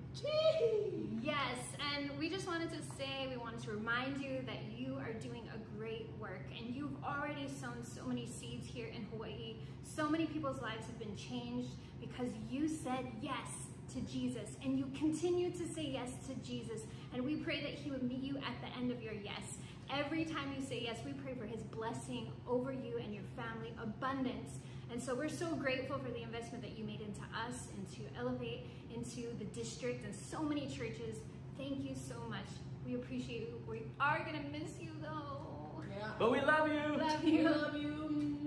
Yes, and we just wanted to say, we wanted to remind you that you are doing a great work and you've already sown so many seeds here in Hawaii. So many people's lives have been changed because you said yes to Jesus and you continue to say yes to Jesus. And we pray that He would meet you at the end of your yes. Every time you say yes, we pray for His blessing over you and your family, abundance. And so we're so grateful for the investment that you made into us, into Elevate, into the district, and so many churches. Thank you so much. We appreciate you. We are gonna miss you though. Yeah. But we love you. Love you. Love you.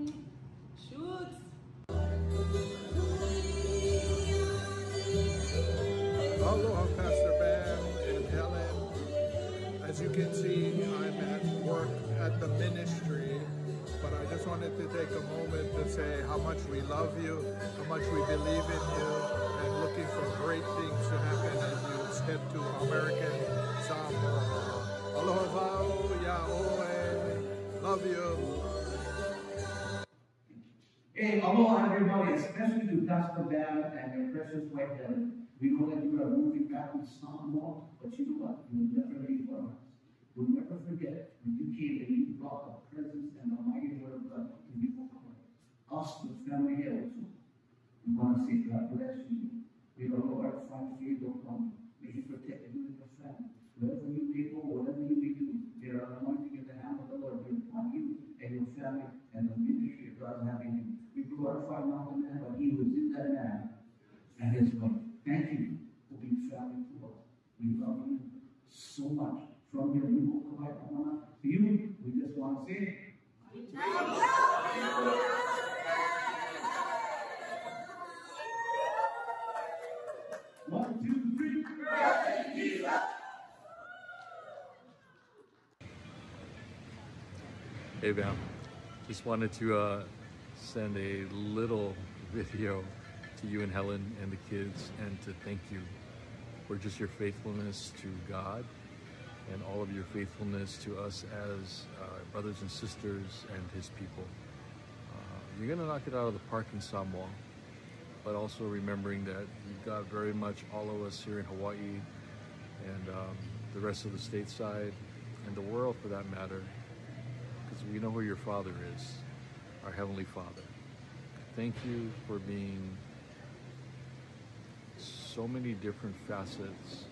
Wanted to take a moment to say how much we love you, how much we believe in you, and looking for great things to happen as you step to American Samoa. Aloha vau, yaoe. Love you. Hey, aloha everybody, especially to Pastor Bam and your precious wife Helen. We know that you are moving back to Samoa, but you know what? You'll never leave hearts. We'll never forget when you came and you brought the presence and the mighty word of God to people. The family here also. We want to say God bless you. May the Lord find favor you. May He protect you and your family. Whatever you may go, whatever you may do, there are anointing in the hand of the Lord be upon you and your family and the ministry of God having you. We glorify not the man, but he who is in that man and his wife. Thank you for being family to us. We love you so much from your new Kauai To you, we just want to say, One, two, three. Hey, Bam. Just wanted to uh, send a little video to you and Helen and the kids and to thank you for just your faithfulness to God and all of your faithfulness to us as uh, brothers and sisters and His people. Uh, you're going to knock it out of the park in Samoa, but also remembering that you've got very much all of us here in Hawaii and um, the rest of the stateside and the world for that matter, we know who your Father is, our Heavenly Father. Thank you for being so many different facets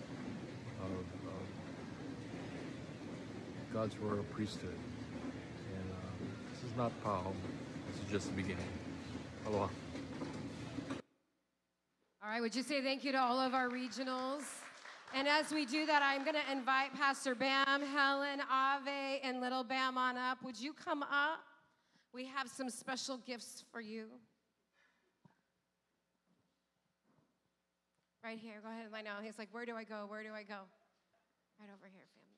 of, of God's royal priesthood. And uh, this is not Pao, this is just the beginning. Aloha. All right, would you say thank you to all of our regionals? And as we do that, I'm going to invite Pastor Bam, Helen, Ave, and Little Bam on up. Would you come up? We have some special gifts for you. Right here. Go ahead. I know. He's like, Where do I go? Where do I go? Right over here, family.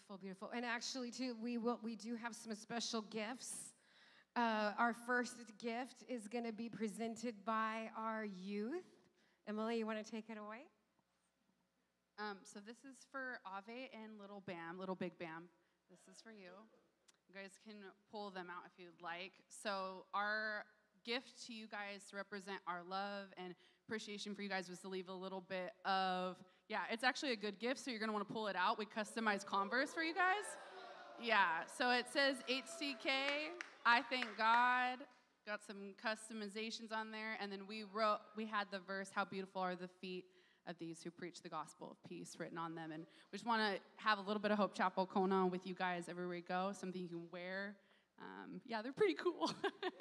Beautiful, beautiful. And actually, too, we will we do have some special gifts. Uh, our first gift is going to be presented by our youth. Emily, you want to take it away? Um, so this is for Ave and Little Bam, Little Big Bam. This is for you. You guys can pull them out if you'd like. So our gift to you guys to represent our love and appreciation for you guys was to leave a little bit of yeah, it's actually a good gift, so you're gonna wanna pull it out. We customized Converse for you guys. Yeah, so it says HCK, I thank God. Got some customizations on there, and then we wrote, we had the verse, How beautiful are the feet of these who preach the gospel of peace written on them. And we just wanna have a little bit of Hope Chapel Kona with you guys everywhere we go, something you can wear. Um, yeah, they're pretty cool.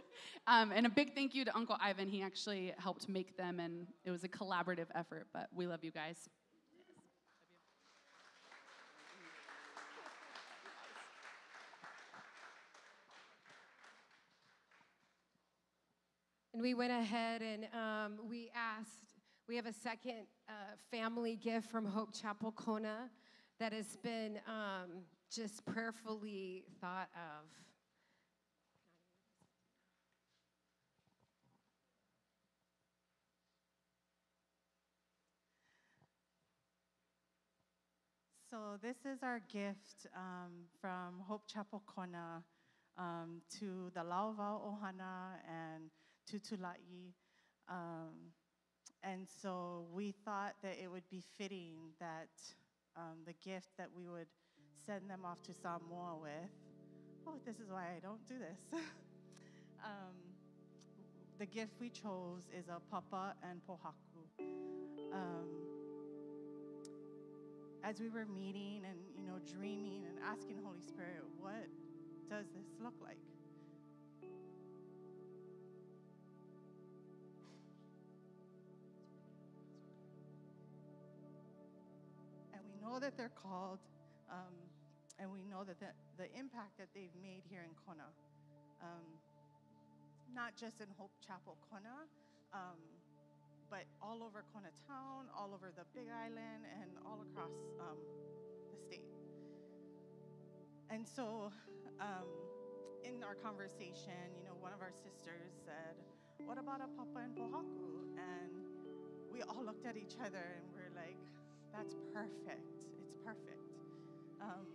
um, and a big thank you to Uncle Ivan. He actually helped make them, and it was a collaborative effort, but we love you guys. And we went ahead and um, we asked, we have a second uh, family gift from Hope Chapel Kona that has been um, just prayerfully thought of. So this is our gift um, from Hope Chapel Kona um, to the Lauvao Ohana and to Tulai. Um, and so we thought that it would be fitting that um, the gift that we would send them off to Samoa with. Oh, this is why I don't do this. um, the gift we chose is a papa and pohaku. Um, as we were meeting and you know dreaming and asking Holy Spirit, what does this look like? That they're called, um, and we know that the, the impact that they've made here in Kona, um, not just in Hope Chapel, Kona, um, but all over Kona town, all over the Big Island, and all across um, the state. And so, um, in our conversation, you know, one of our sisters said, What about a papa and pohaku? And we all looked at each other and we're like, That's perfect. It's perfect. Um,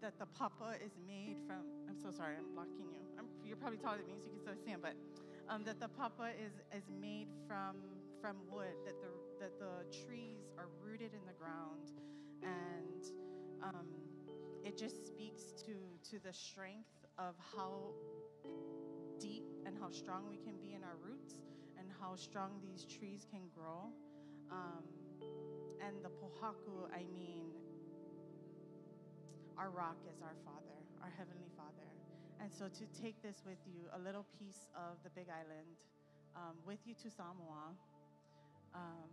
that the papa is made from, I'm so sorry, I'm blocking you. I'm, you're probably taller than me, so you can still stand, but um, that the papa is, is made from from wood, that the, that the trees are rooted in the ground. And um, it just speaks to, to the strength of how deep and how strong we can be in our roots and how strong these trees can grow. Um, and the pohaku, I mean, our rock is our Father, our Heavenly Father. And so to take this with you, a little piece of the Big Island, um, with you to Samoa, um,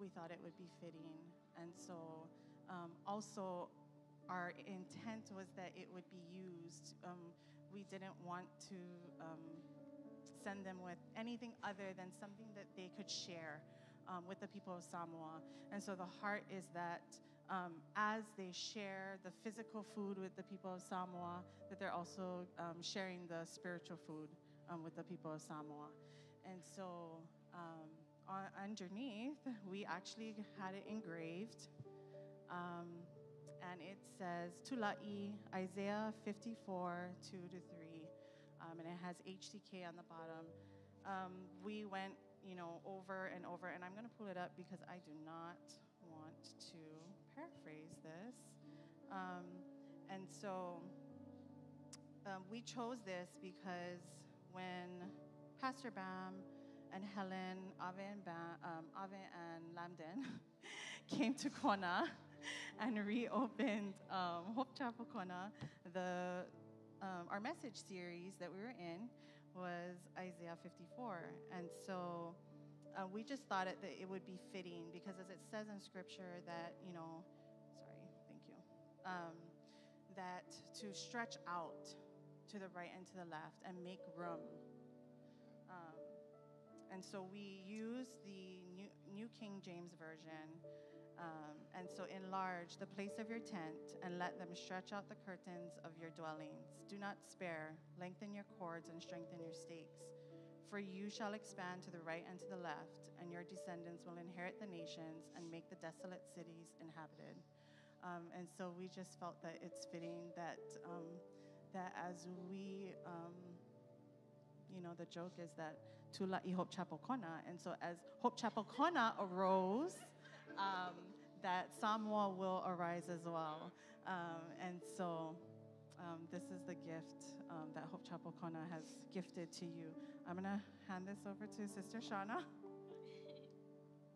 we thought it would be fitting. And so um, also, our intent was that it would be used. Um, we didn't want to um, send them with anything other than something that they could share um, with the people of Samoa. And so the heart is that um, as they share the physical food with the people of Samoa, that they're also um, sharing the spiritual food um, with the people of Samoa. And so um, on, underneath, we actually had it engraved. Um, and it says Tula'i, Isaiah 54, 2 to 3. Um, and it has HCK on the bottom. Um, we went, you know, over and over, and I'm going to pull it up because I do not want to paraphrase this. Um, and so um, we chose this because when Pastor Bam and Helen, Ave and, Bam, um, Ave and Lamden came to Kona and reopened um, Hope Chapel Kona, the, um, our message series that we were in was Isaiah 54. And so uh, we just thought it, that it would be fitting because as it says in scripture that, you know, sorry, thank you, um, that to stretch out to the right and to the left and make room. Um, and so we use the New, New King James Version. Um, and so enlarge the place of your tent and let them stretch out the curtains of your dwellings. Do not spare, lengthen your cords and strengthen your stakes. For you shall expand to the right and to the left, and your descendants will inherit the nations and make the desolate cities inhabited. Um, and so we just felt that it's fitting that um, that as we, um, you know, the joke is that Tula i Hope Chapel Kona, and so as Hope Chapel Kona arose, um, that Samoa will arise as well. Um, and so um, this is the gift um, that Hope Chapel Kona has gifted to you. I'm going to hand this over to Sister Shauna.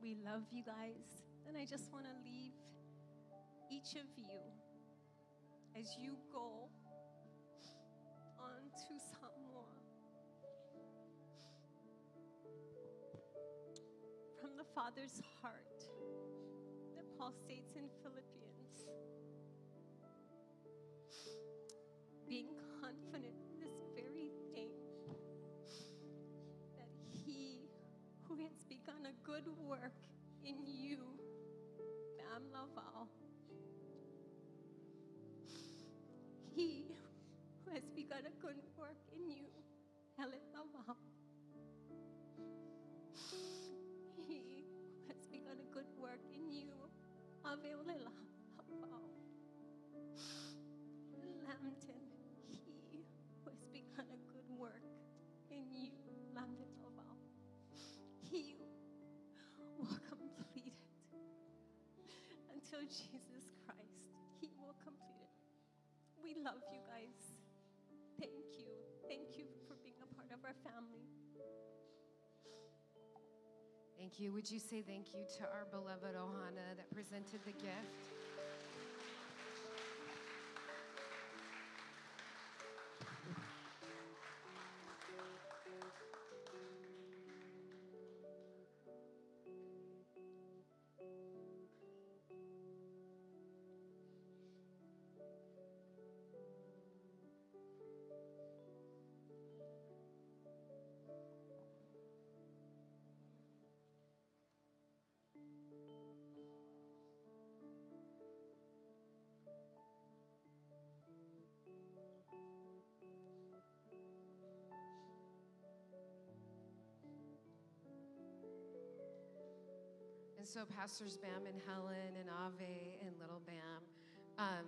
We love you guys, and I just want to leave each of you as you go on to Samoa from the Father's heart Paul states in Philippians. Being confident in this very thing that he who has begun a good work in you, Bam Lauvao, he who has begun a good work in you, Helen Lauvao, he who has begun a good work in you, Aveolela Lauvao, Lambton, he who has begun a good work in you, Lambton oh, Lauvao, he will complete it until Jesus Christ. He will complete it. We love you guys. Thank you. Thank you for being a part of our family. Thank you. Would you say thank you to our beloved Ohana that presented the gift? And so, Pastors Bam and Helen and Ave and Little Bam, um,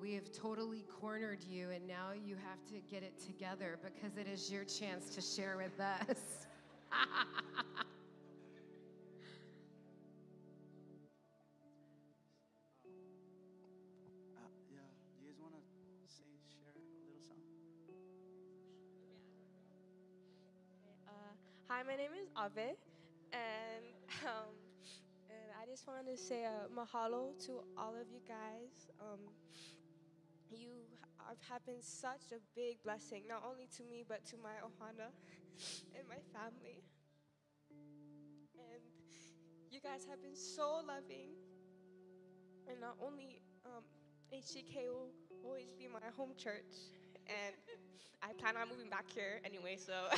we have totally cornered you, and now you have to get it together because it is your chance to share with us. Yeah, you guys want to say, share a little something? Hi, my name is Ave, and um, and I just wanted to say a mahalo to all of you guys. Um, you have been such a big blessing, not only to me but to my ohana and my family. And you guys have been so loving, and not only um, HCK will always be my home church, and I plan on moving back here anyway, so.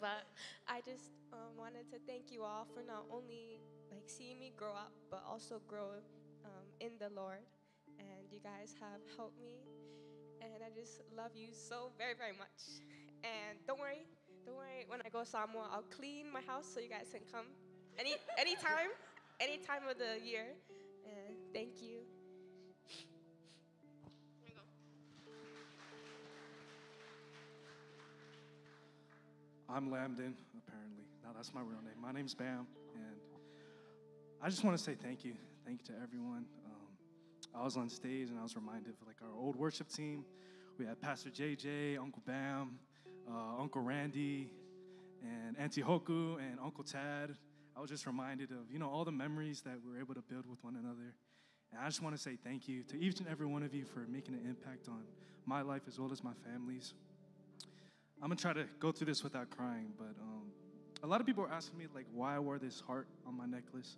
but I just um, wanted to thank you all for not only like seeing me grow up, but also grow um, in the Lord. And you guys have helped me, and I just love you so very, very much. And don't worry, don't worry. When I go Samoa, I'll clean my house so you guys can come any anytime, any time of the year. And thank you. I'm Lambden, apparently. Now that's my real name. My name's Bam, and I just want to say thank you. Thank you to everyone. Um, I was on stage and I was reminded of like our old worship team. We had Pastor JJ, Uncle Bam, uh, Uncle Randy, and Auntie Hoku, and Uncle Tad. I was just reminded of you know all the memories that we were able to build with one another. And I just want to say thank you to each and every one of you for making an impact on my life as well as my family's. I'm gonna try to go through this without crying, but um, a lot of people are asking me like why I wore this heart on my necklace,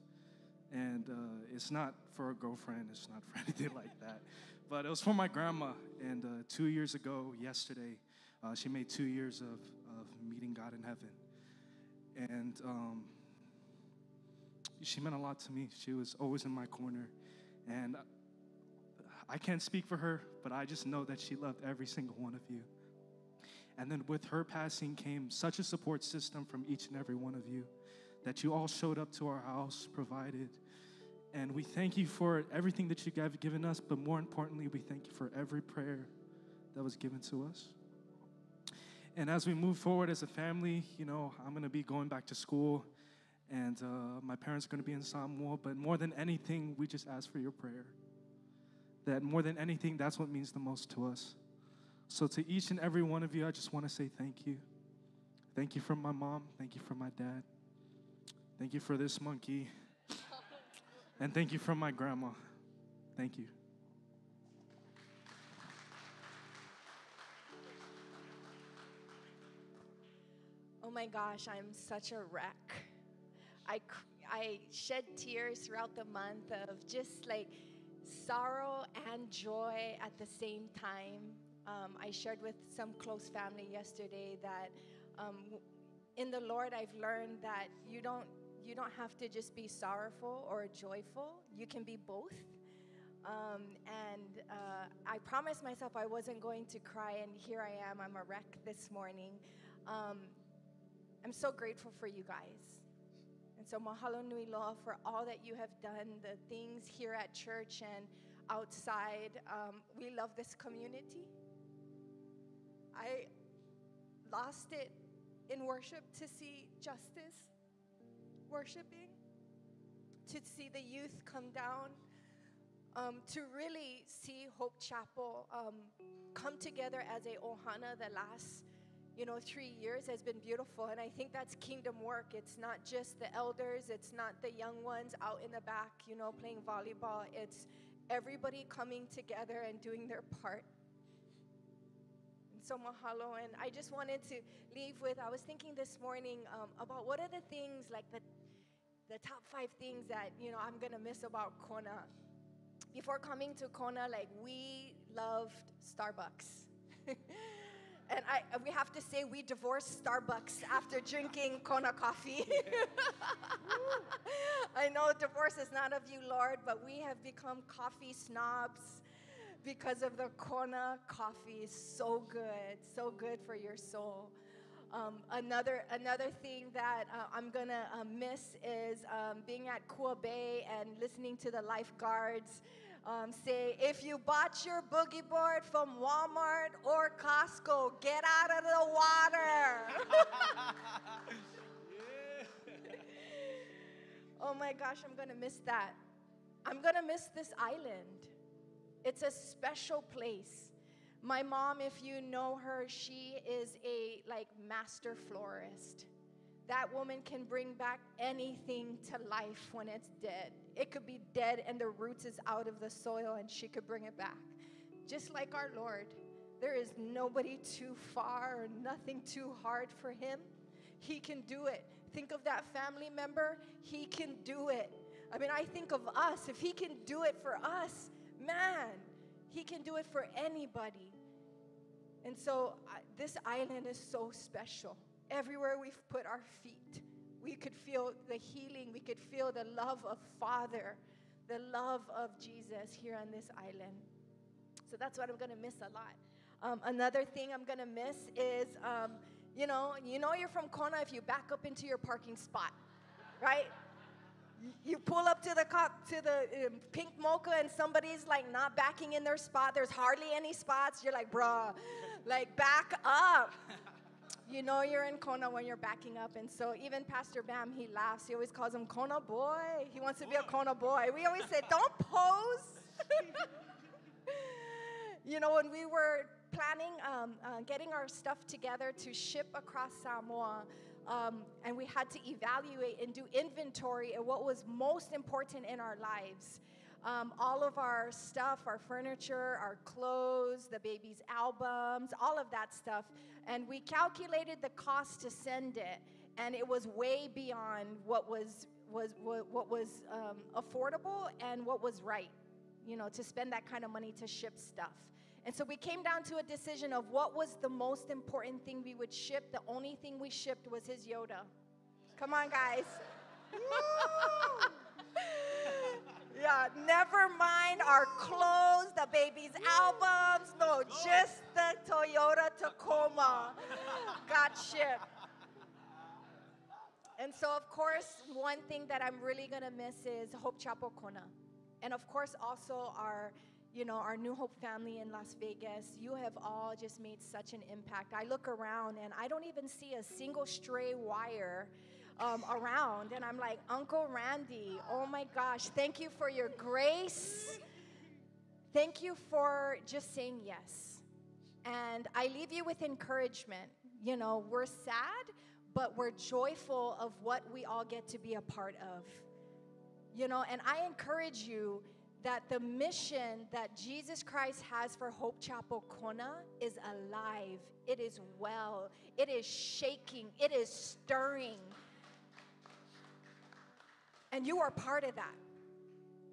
and uh, it's not for a girlfriend, it's not for anything like that, but it was for my grandma. And uh, two years ago, yesterday, uh, she made two years of, of meeting God in heaven, and um, she meant a lot to me. She was always in my corner, and I can't speak for her, but I just know that she loved every single one of you. And then with her passing came such a support system from each and every one of you that you all showed up to our house, provided. And we thank you for everything that you have given us, but more importantly, we thank you for every prayer that was given to us. And as we move forward as a family, you know, I'm going to be going back to school, and uh, my parents are going to be in Samoa. But more than anything, we just ask for your prayer. That more than anything, that's what means the most to us. So, to each and every one of you, I just want to say thank you. Thank you from my mom. Thank you from my dad. Thank you for this monkey. And thank you from my grandma. Thank you. Oh my gosh, I'm such a wreck. I, I shed tears throughout the month of just like sorrow and joy at the same time. Um, I shared with some close family yesterday that um, in the Lord I've learned that you don't you don't have to just be sorrowful or joyful. You can be both. Um, and uh, I promised myself I wasn't going to cry, and here I am. I'm a wreck this morning. Um, I'm so grateful for you guys. And so, mahalo nui loa for all that you have done, the things here at church and outside. Um, we love this community. I lost it in worship to see justice worshiping, to see the youth come down, um, to really see Hope Chapel um, come together as a ohana the last you know, three years has been beautiful. And I think that's kingdom work. It's not just the elders, it's not the young ones out in the back, you know, playing volleyball. It's everybody coming together and doing their part. So, mahalo. And I just wanted to leave with I was thinking this morning um, about what are the things, like the, the top five things that, you know, I'm to miss about Kona. Before coming to Kona, like, we loved Starbucks. and I, we have to say we divorced Starbucks after drinking Kona coffee. I know divorce is not of you, Lord, but we have become coffee snobs because of the Kona coffee. so good, so good for your soul. Um, another another thing that uh, I'm gonna uh, miss is um, being at Kua Bay and listening to the lifeguards um, say, if you bought your boogie board from Walmart or Costco, get out of the water. oh my gosh, I'm gonna miss that. I'm gonna miss this island. It's a special place. My mom, if you know her, she is a like master florist. That woman can bring back anything to life when it's dead. It could be dead and the roots is out of the soil and she could bring it back. Just like our Lord. There is nobody too far or nothing too hard for him. He can do it. Think of that family member, he can do it. I mean, I think of us. If he can do it for us, man, he can do it for anybody. And so this island is so special. Everywhere we've put our feet, we could feel the healing, we could feel the love of Father, the love of Jesus here on this island. So that's what I'm going to miss a lot. Um, another thing I'm going to miss is, um, you know, you know you're from Kona if you back up into your parking spot, right? You pull up to the cop to the um, pink mocha and somebody's like not backing in their spot. There's hardly any spots. You're like bruh. Like back up. You know you're in kona when you're backing up. And so even pastor bam he laughs. He always calls him kona boy. He wants to be a kona boy. We always say don't pose. You know when we were planning um, uh, getting our stuff together to ship across samoa um, and we had to evaluate and do inventory of what was most important in our lives. Um, all of our stuff, our furniture, our clothes, the baby's albums, all of that stuff. And we calculated the cost to send it, and it was way beyond what was was what, what was um, affordable and what was right. You know, to spend that kind of money to ship stuff. And so we came down to a decision of what was the most important thing we would ship. The only thing we shipped was his Yoda. Come on, guys. yeah, never mind our clothes, the baby's albums. No, just the Toyota Tacoma got shipped. And so, of course, one thing that I'm really going to miss is Hope Chapel Kona. And of course, also our you know, our New Hope family in Las Vegas, you have all just made such an impact. I look around and I don't even see a single stray wire um, around. And I'm like, Uncle Randy, oh my gosh, thank you for your grace. Thank you for just saying yes. And I leave you with encouragement. You know, we're sad, but we're joyful of what we all get to be a part of. You know, and I encourage you that the mission that Jesus Christ has for Hope Chapel Kona is alive. It is well. It is shaking. It is stirring. And you are part of that.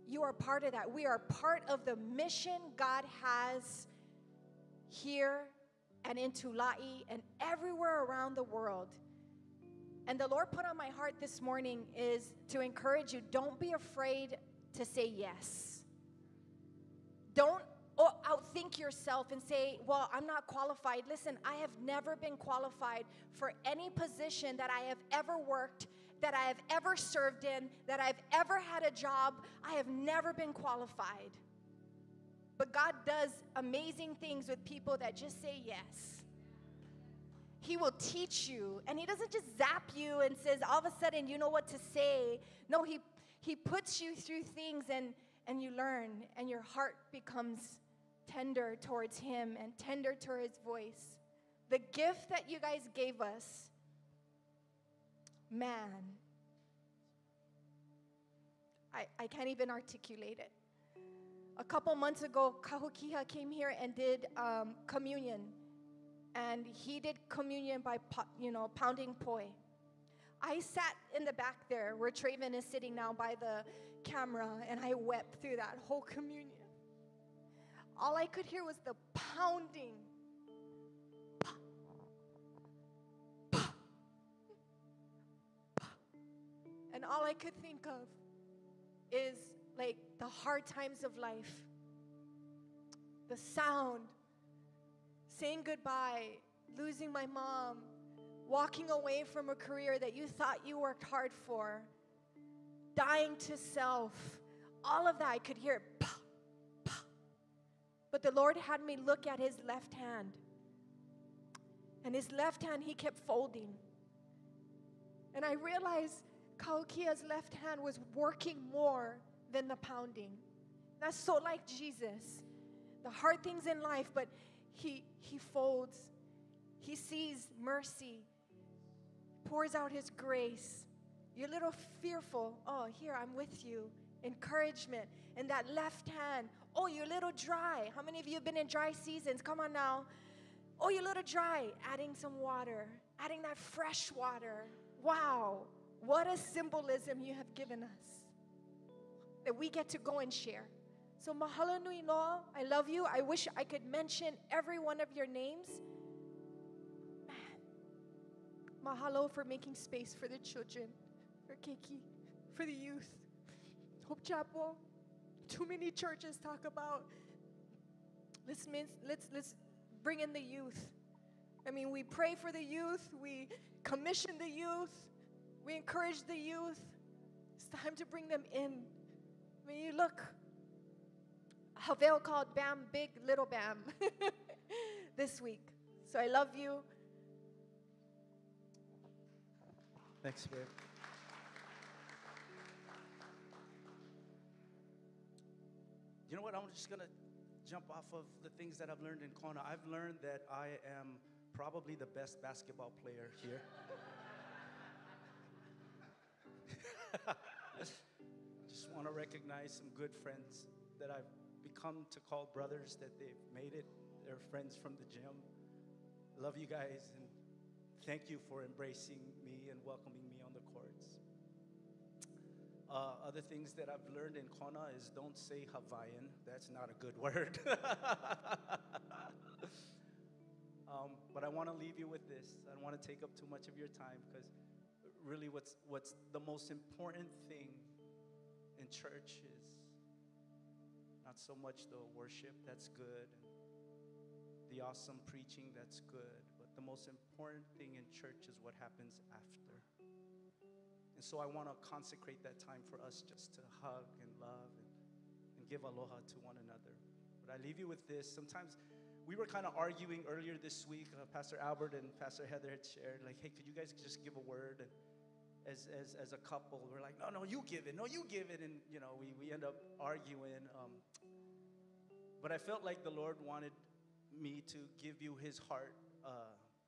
You are part of that. We are part of the mission God has here and in Tulai and everywhere around the world. And the Lord put on my heart this morning is to encourage you don't be afraid to say yes. Don't outthink yourself and say, Well, I'm not qualified. Listen, I have never been qualified for any position that I have ever worked, that I have ever served in, that I've ever had a job. I have never been qualified. But God does amazing things with people that just say yes. He will teach you, and He doesn't just zap you and says all of a sudden you know what to say. No, He He puts you through things and and you learn, and your heart becomes tender towards Him and tender towards His voice. The gift that you guys gave us, man, I, I can't even articulate it. A couple months ago, Kahukiha came here and did um, communion, and he did communion by you know pounding poi. I sat in the back there where Traven is sitting now by the camera and I wept through that whole communion. All I could hear was the pounding. And all I could think of is like the hard times of life, the sound, saying goodbye, losing my mom, walking away from a career that you thought you worked hard for dying to self, all of that, I could hear it. But the Lord had me look at his left hand. And his left hand, he kept folding. And I realized Kaukia's left hand was working more than the pounding. That's so like Jesus. The hard things in life, but He, he folds, He sees mercy, pours out His grace. You're a little fearful. Oh, here, I'm with you. Encouragement. And that left hand. Oh, you're a little dry. How many of you have been in dry seasons? Come on now. Oh, you're a little dry. Adding some water, adding that fresh water. Wow, what a symbolism you have given us that we get to go and share. So, mahalo nui loa. I love you. I wish I could mention every one of your names. Man, mahalo for making space for the children, Keiki, for the youth. Hope Chapel. Too many churches talk about let's let's let's bring in the youth. I mean, we pray for the youth, we commission the youth, we encourage the youth. It's time to bring them in. I mean, you look. Havel called Bam Big Little Bam this week. So I love you. Thanks, babe. You know what? I'm just going to jump off of the things that I've learned in Kona. I've learned that I am probably the best basketball player here. I just want to recognize some good friends that I've become to call brothers, that they've made it. They're friends from the gym. Love you guys and thank you for embracing me and welcoming Uh, other things that I've learned in Kona is don't say Hawaiian. That's not a good word. um, but I want to leave you with this. I don't want to take up too much of your time because really what's, what's the most important thing in church is not so much the worship, that's good, the awesome preaching, that's good. But the most important thing in church is what happens after. And so I want to consecrate that time for us just to hug and love and, and give aloha to one another. But I leave you with this. Sometimes we were kind of arguing earlier this week. Uh, Pastor Albert and Pastor Heather had shared, like, hey, could you guys just give a word? And as, as, as a couple, we're like, no, no, you give it. No, you give it. And, you know, we, we end up arguing. Um, but I felt like the Lord wanted me to give you his heart uh,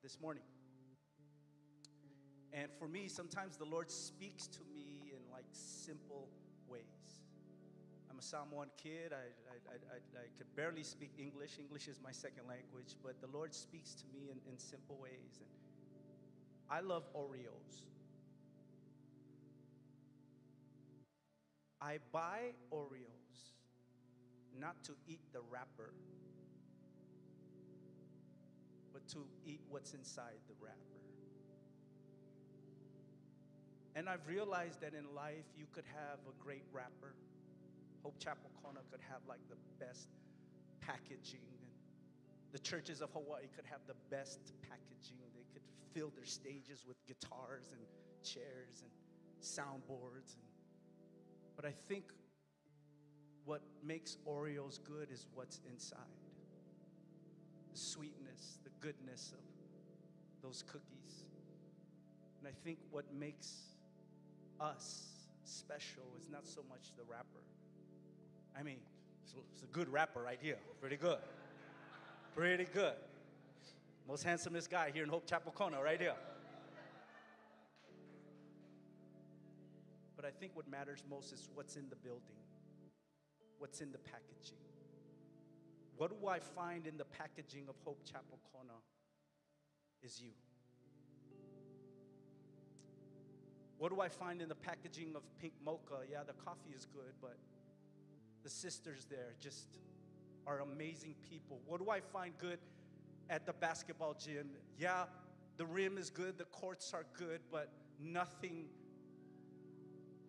this morning. And for me, sometimes the Lord speaks to me in like simple ways. I'm a Samoan kid. I, I, I, I, could barely speak English. English is my second language, but the Lord speaks to me in, in simple ways. And I love Oreos. I buy Oreos not to eat the wrapper, but to eat what's inside the wrapper. And I've realized that in life you could have a great wrapper. Hope Chapel Kona could have like the best packaging. And the churches of Hawaii could have the best packaging. They could fill their stages with guitars and chairs and soundboards. And, but I think what makes Oreos good is what's inside the sweetness, the goodness of those cookies. And I think what makes us special is not so much the wrapper. I mean, it's a good rapper right here. Pretty good. Pretty good. Most handsomest guy here in Hope Chapel Kona, right here. But I think what matters most is what's in the building, what's in the packaging. What do I find in the packaging of Hope Chapel Kona is you. What do I find in the packaging of pink mocha? Yeah, the coffee is good, but the sisters there just are amazing people. What do I find good at the basketball gym? Yeah, the rim is good, the courts are good, but nothing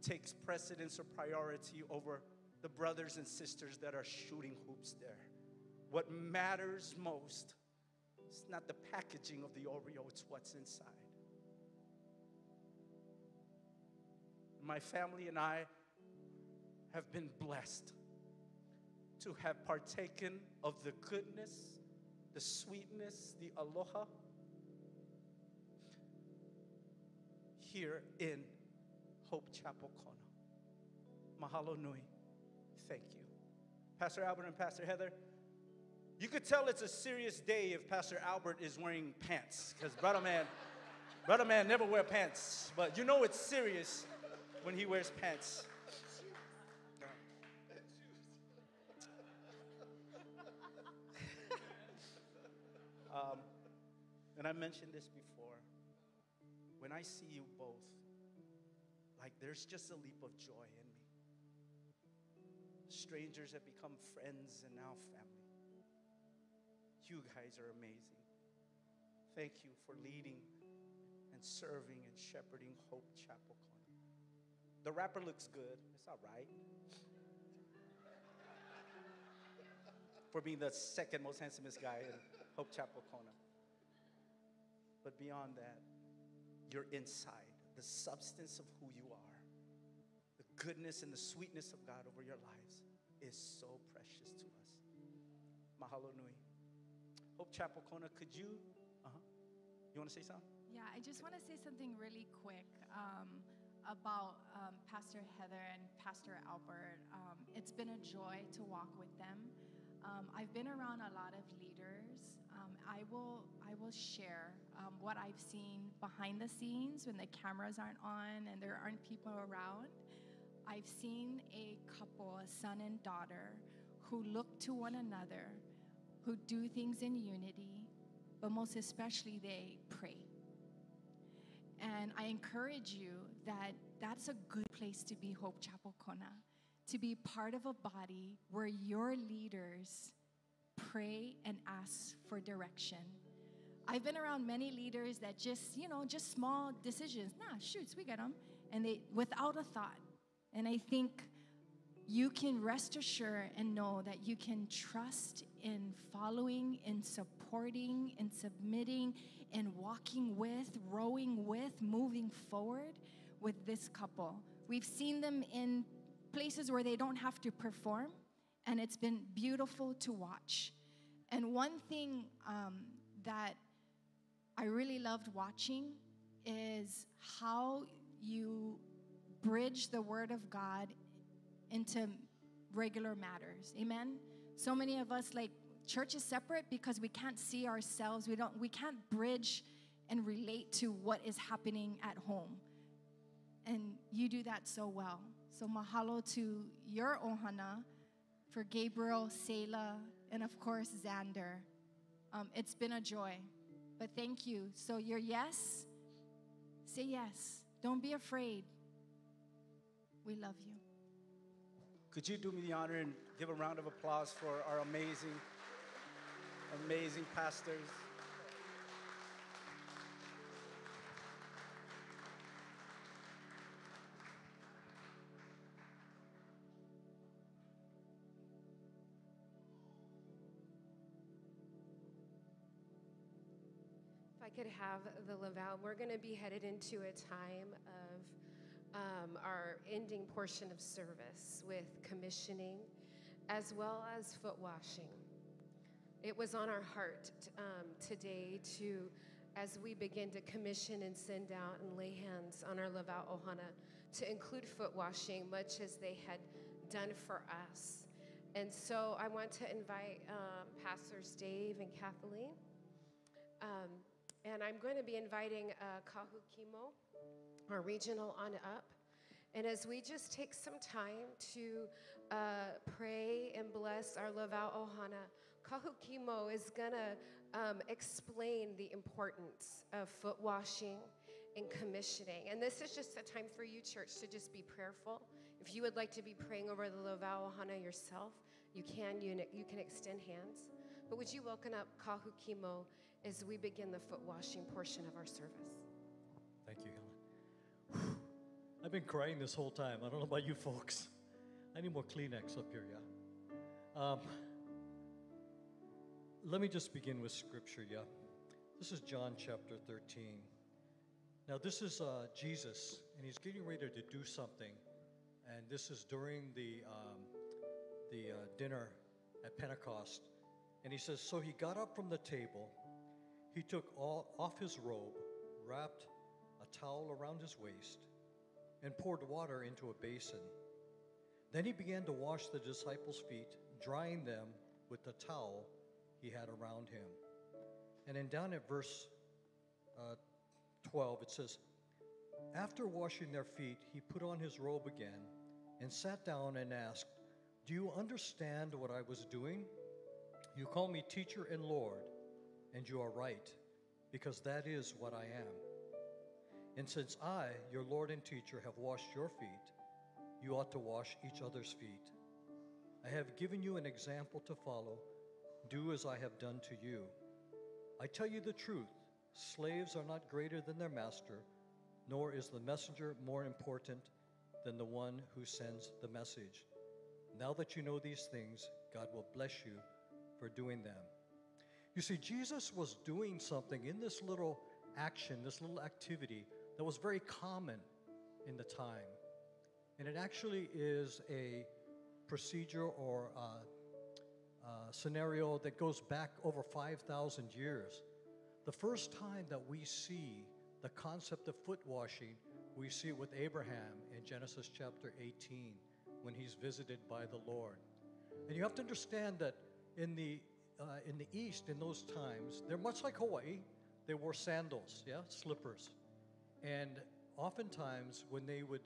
takes precedence or priority over the brothers and sisters that are shooting hoops there. What matters most is not the packaging of the Oreo, it's what's inside. My family and I have been blessed to have partaken of the goodness, the sweetness, the aloha here in Hope Chapel Kona. Mahalo nui. Thank you. Pastor Albert and Pastor Heather, You could tell it's a serious day if Pastor Albert is wearing pants, because brother man, brother man never wear pants. But you know it's serious when he wears pants. um, and I mentioned this before. When I see you both, like there's just a leap of joy in me. Strangers have become friends and now family. You guys are amazing. Thank you for leading and serving and shepherding Hope Chapel. The wrapper looks good. It's all right. for being the second most handsomest guy in Hope Chapel Kona. But beyond that, your inside, the substance of who you are, the goodness and the sweetness of God over your lives is so precious to us. Mahalo Nui. Hope Chapel Kona, could you? Uh huh. You want to say something? Yeah, I just want to say something really quick um, about um, Pastor Heather and Pastor Albert. Um, it's been a joy to walk with them. Um, I've been around a lot of leaders. Um, I will I will share um, what I've seen behind the scenes when the cameras aren't on and there aren't people around. I've seen a couple, a son and daughter, who look to one another, who do things in unity, but most especially they pray. And I encourage you that that's a good place to be, Hope Chapel Kona, to be part of a body where your leaders pray and ask for direction. I've been around many leaders that just, you know, just small decisions. Nah, shoots, we get them. And they, without a thought. And I think you can rest assured and know that you can trust in following, in supporting, in submitting, in walking with, rowing with, moving forward with this couple. We've seen them in places where they don't have to perform, and it's been beautiful to watch. And one thing um, that I really loved watching is how you bridge the Word of God into regular matters. Amen. So many of us like church is separate because we can't see ourselves. We don't we can't bridge and relate to what is happening at home. And you do that so well. So mahalo to your ohana for Gabriel, Selah, and of course Xander. Um, it's been a joy. But thank you. So your yes, say yes. Don't be afraid. We love you. Could you do me the honor and give a round of applause for our amazing, amazing pastors? If I could have the Lauvao, we're going to be headed into a time of um, our ending portion of service with commissioning as well as foot washing. It was on our heart um, today to, as we begin to commission and send out and lay hands on our Lauvao Ohana, to include foot washing, much as they had done for us. And so I want to invite um, Pastors Dave and Kathleen. Um, and I'm going to be inviting uh, Kahu Kimo our regional on up. And as we just take some time to uh, pray and bless our Lauvao Ohana, Kahukimo is going to um, explain the importance of foot washing and commissioning. And this is just a time for you, church, to just be prayerful. If you would like to be praying over the Lauvao Ohana yourself, you can. You, you can extend hands. But would you welcome up Kahukimo as we begin the foot washing portion of our service? I've been crying this whole time. I don't know about you folks. I need more Kleenex up here, yeah? Um, let me just begin with scripture, yeah? This is John chapter 13. Now, this is uh, Jesus, and he's getting ready to do something. And this is during the, um, the uh, dinner at Pentecost. And he says, So he got up from the table, he took all, off his robe, wrapped a towel around his waist, and poured water into a basin. Then he began to wash the disciples' feet, drying them with the towel he had around him. And then down at verse uh, 12, it says, After washing their feet, he put on his robe again and sat down and asked, Do you understand what I was doing? You call me teacher and Lord, and you are right, because that is what I am. And since I, your Lord and teacher, have washed your feet, you ought to wash each other's feet. I have given you an example to follow. Do as I have done to you. I tell you the truth slaves are not greater than their master, nor is the messenger more important than the one who sends the message. Now that you know these things, God will bless you for doing them. You see, Jesus was doing something in this little action, this little activity that was very common in the time. And it actually is a procedure or a, scenario that goes back over 5,000 years. The first time that we see the concept of foot washing, we see it with Abraham in Genesis chapter 18 when he's visited by the Lord. And you have to understand that in the, uh, in the East, in those times, they're much like Hawaii. They wore sandals, yeah, slippers. And oftentimes, when they would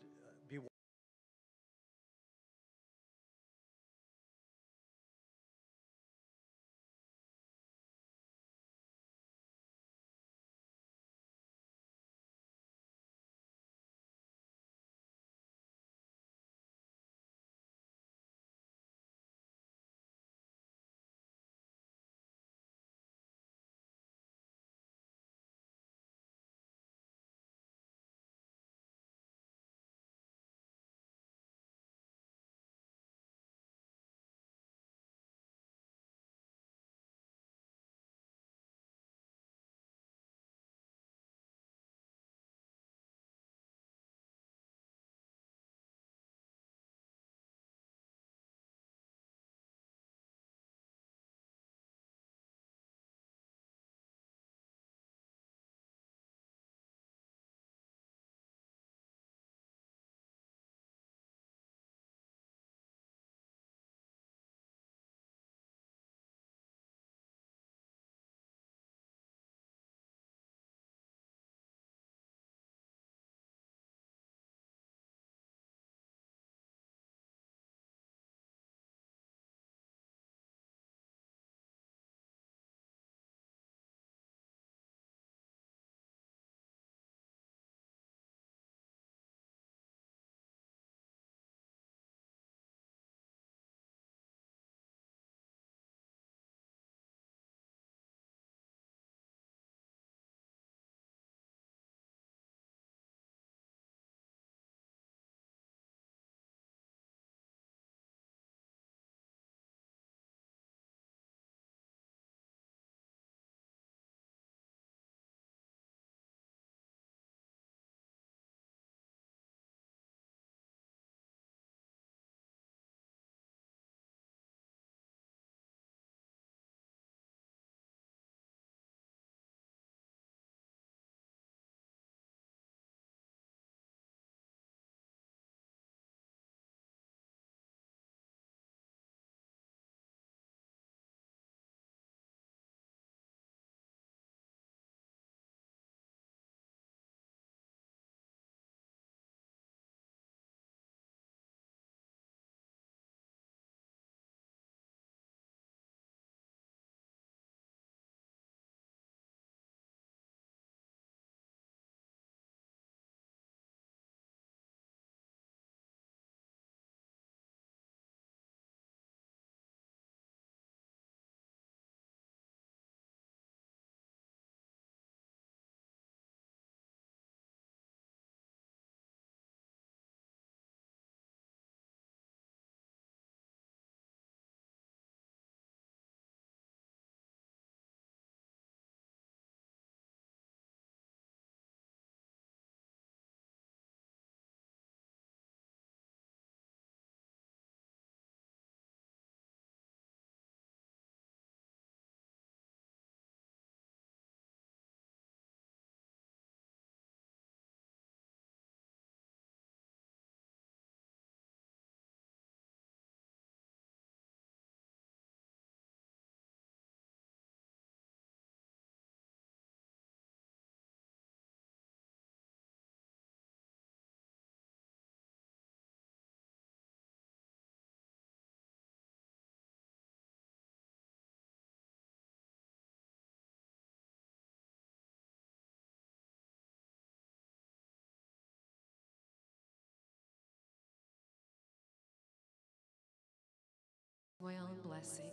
blessing.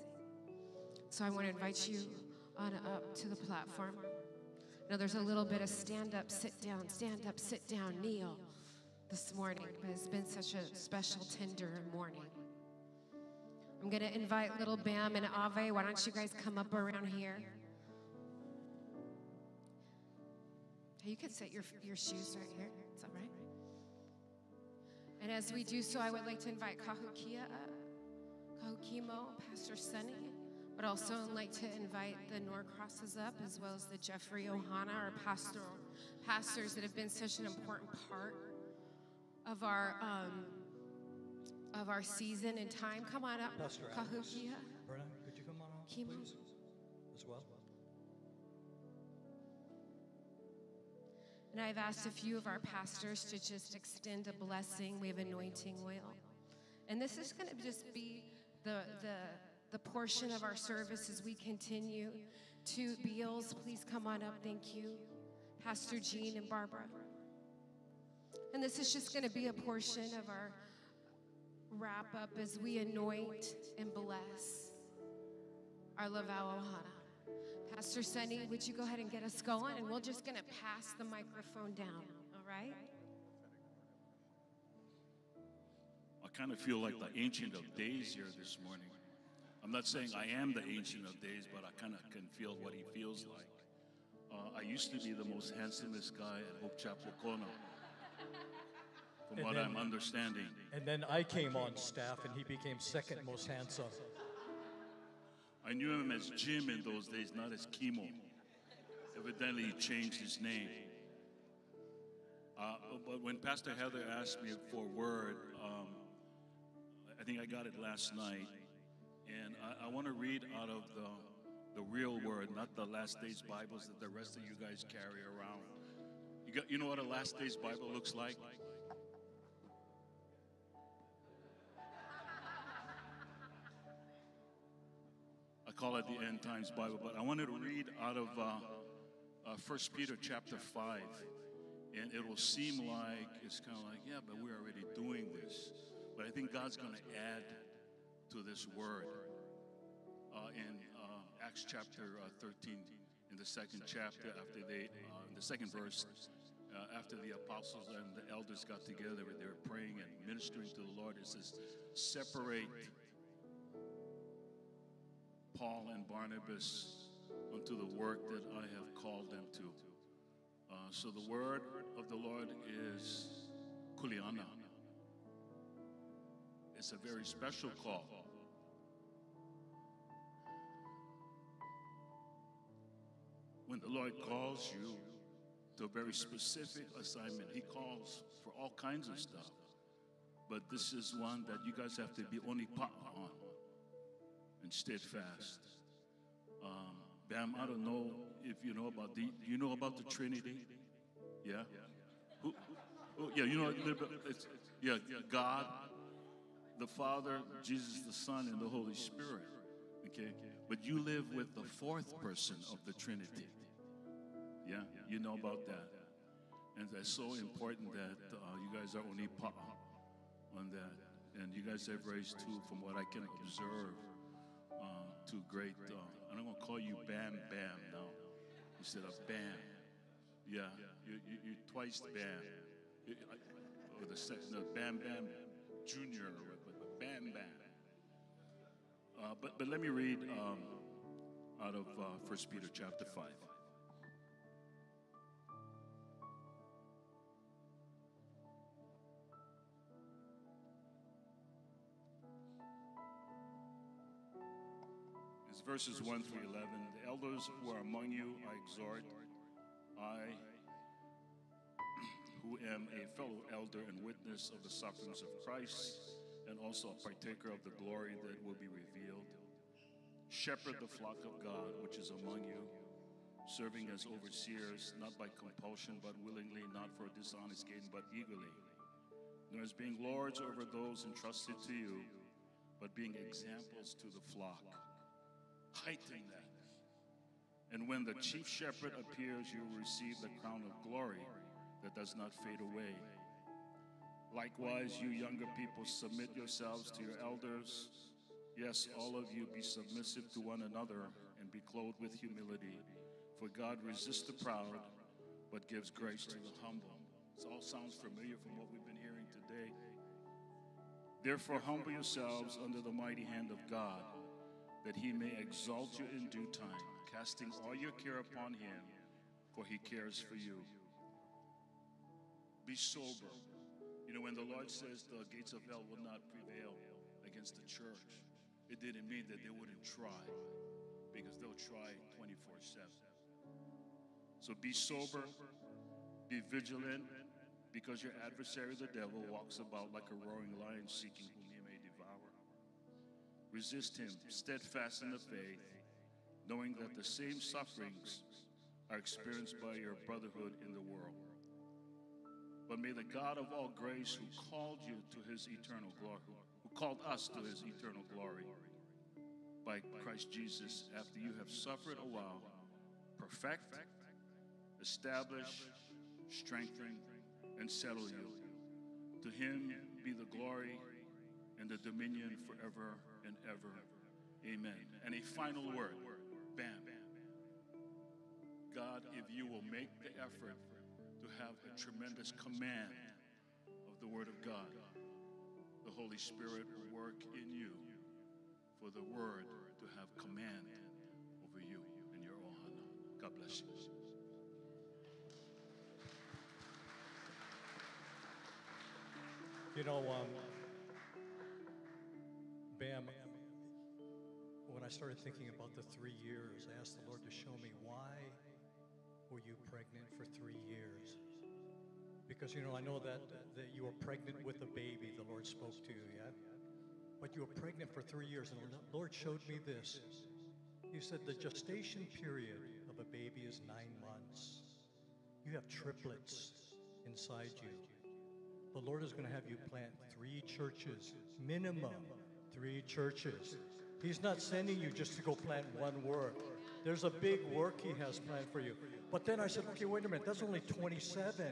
So I want to invite you on up to the platform. Now there's a little bit of stand up, sit down, stand up, sit down, kneel this morning, but it's been such a special, tender morning. I'm going to invite little Bam and Ave. Why don't you guys come up around here? You can set your, your shoes right here. It's all right. And as we do so, I would like to invite Kahukia up, Kahukimo, Pastor Sunny, but also I'd like to invite the Norcrosses up, as well as the Jeffrey Ohana, our pastoral pastors that have been such an important part of our um, of our season and time. Come on up, Pastor. Kahukia. Could you come on up, Kimo. please, as well? And I've asked a few of our pastors to just extend a blessing. We have anointing oil. And this is going to just be the, the, the portion of our service as we continue to Beals. Please come on up. Thank you. Pastor Jean and Barbara. And this is just going to be a portion of our wrap up as we anoint and bless our Lauvao Ohana. Pastor Sunny, would you go ahead and get us going? And we're just going to pass the microphone down, all right? Kind of feel like the Ancient of Days here this morning. I'm not saying I am the Ancient of Days, but I kind of can feel what he feels like. Uh, I used to be the most handsomest guy at Hope Chapel Kona, from And what then- I'm understanding. And then I came on staff and he became second most handsome. I knew him as Jim in those days, not as Kimo. Evidently, he changed his name. Uh, but when Pastor Heather asked me for a word, um, I think I got it last night. And I, I want to read out of the, the real word, not the last days Bibles that the rest of you guys carry around. You, got, you know what a last days Bible looks like? I call it the End Times Bible, but I wanted to read out of uh, uh, 1 Peter chapter 5. And it will seem like it's kind of like, yeah, but we're already doing this. But I think God's going to add to this word. Uh, in uh, Acts chapter uh, 13, in the second chapter, after they, uh, in the second verse, uh, after the apostles and the elders got together, they were praying and ministering to the Lord. It says, separate Paul and Barnabas unto the work that I have called them to. Uh, so the word of the Lord is kuleana. It's a very special call. When the Lord calls you to a very specific assignment, He calls for all kinds of stuff. But this is one that you guys have to be only pa on and steadfast. Um, Bam, I don't know if you know about the. You know about the Trinity? Yeah. Who, who, yeah, you know. yeah, God, the Father, Jesus the Son, and the Holy Spirit. Okay, but you live with the fourth person of the Trinity. Yeah, you know about that, and that's so important that uh, you guys are only pa on that, and you guys have raised two, from what I can observe uh, to great. Uh, and I'm gonna call you Bam Bam now instead of Bam. Yeah, you, you, twice Bam. Or the second, Bam Bam Junior, Uh, but but let me read um, out of uh, First Peter chapter five. It's verses 1 through 11. The elders who are among you, I exhort, I, who am a fellow elder and witness of the sufferings of Christ, and also a partaker of the glory that will be revealed, shepherd the flock of God which is among you, serving as overseers, not by compulsion, but willingly, not for dishonest gain, but eagerly, nor as being lords over those entrusted to you, but being examples to the flock heighten that. And when the chief shepherd appears, you will receive the crown of glory that does not fade away. Likewise, you younger people, submit yourselves to your elders. Yes, all of you be submissive to one another and be clothed with humility. For God resists the proud, but gives grace to the humble. This all sounds familiar from what we've been hearing today. Therefore, humble yourselves under the mighty hand of God, that he may exalt you in due time, casting all your care upon him, for he cares for you. Be sober. You know, when the Lord says the gates of hell will not prevail against the church, it didn't mean that they wouldn't try, because they'll try 24 7. So be sober, be vigilant, because your adversary, the devil, walks about like a roaring lion seeking whom he may devour. Resist him, steadfast in the faith, knowing that the same sufferings are experienced by your brotherhood in the world. But may the God of all grace, who called you to his eternal glory, who called us to his eternal glory by Christ Jesus, after you have suffered a while, perfect, establish, strengthen, and settle you. To him be the glory and the dominion forever and ever. Amen. And a final word. Bam. God, if you will make the effort to have a tremendous command of the Word of God, the Holy Spirit will work in you for the Word to have command over you and your ohana. God bless you. You know, um, Bam, when I started thinking about the three years, I asked the Lord to show me why were you pregnant for three years? Because, you know, I know that, that you were pregnant with a baby, the Lord spoke to you, yeah? But you were pregnant for three years, and the Lord showed me this. He said the gestation period of a baby is nine months. You have triplets inside you. The Lord is going to have you plant three churches, minimum three churches. He's not sending you just to go plant one work. There's a big work He has planned for you. But then I said, okay, wait a minute, that's only 27.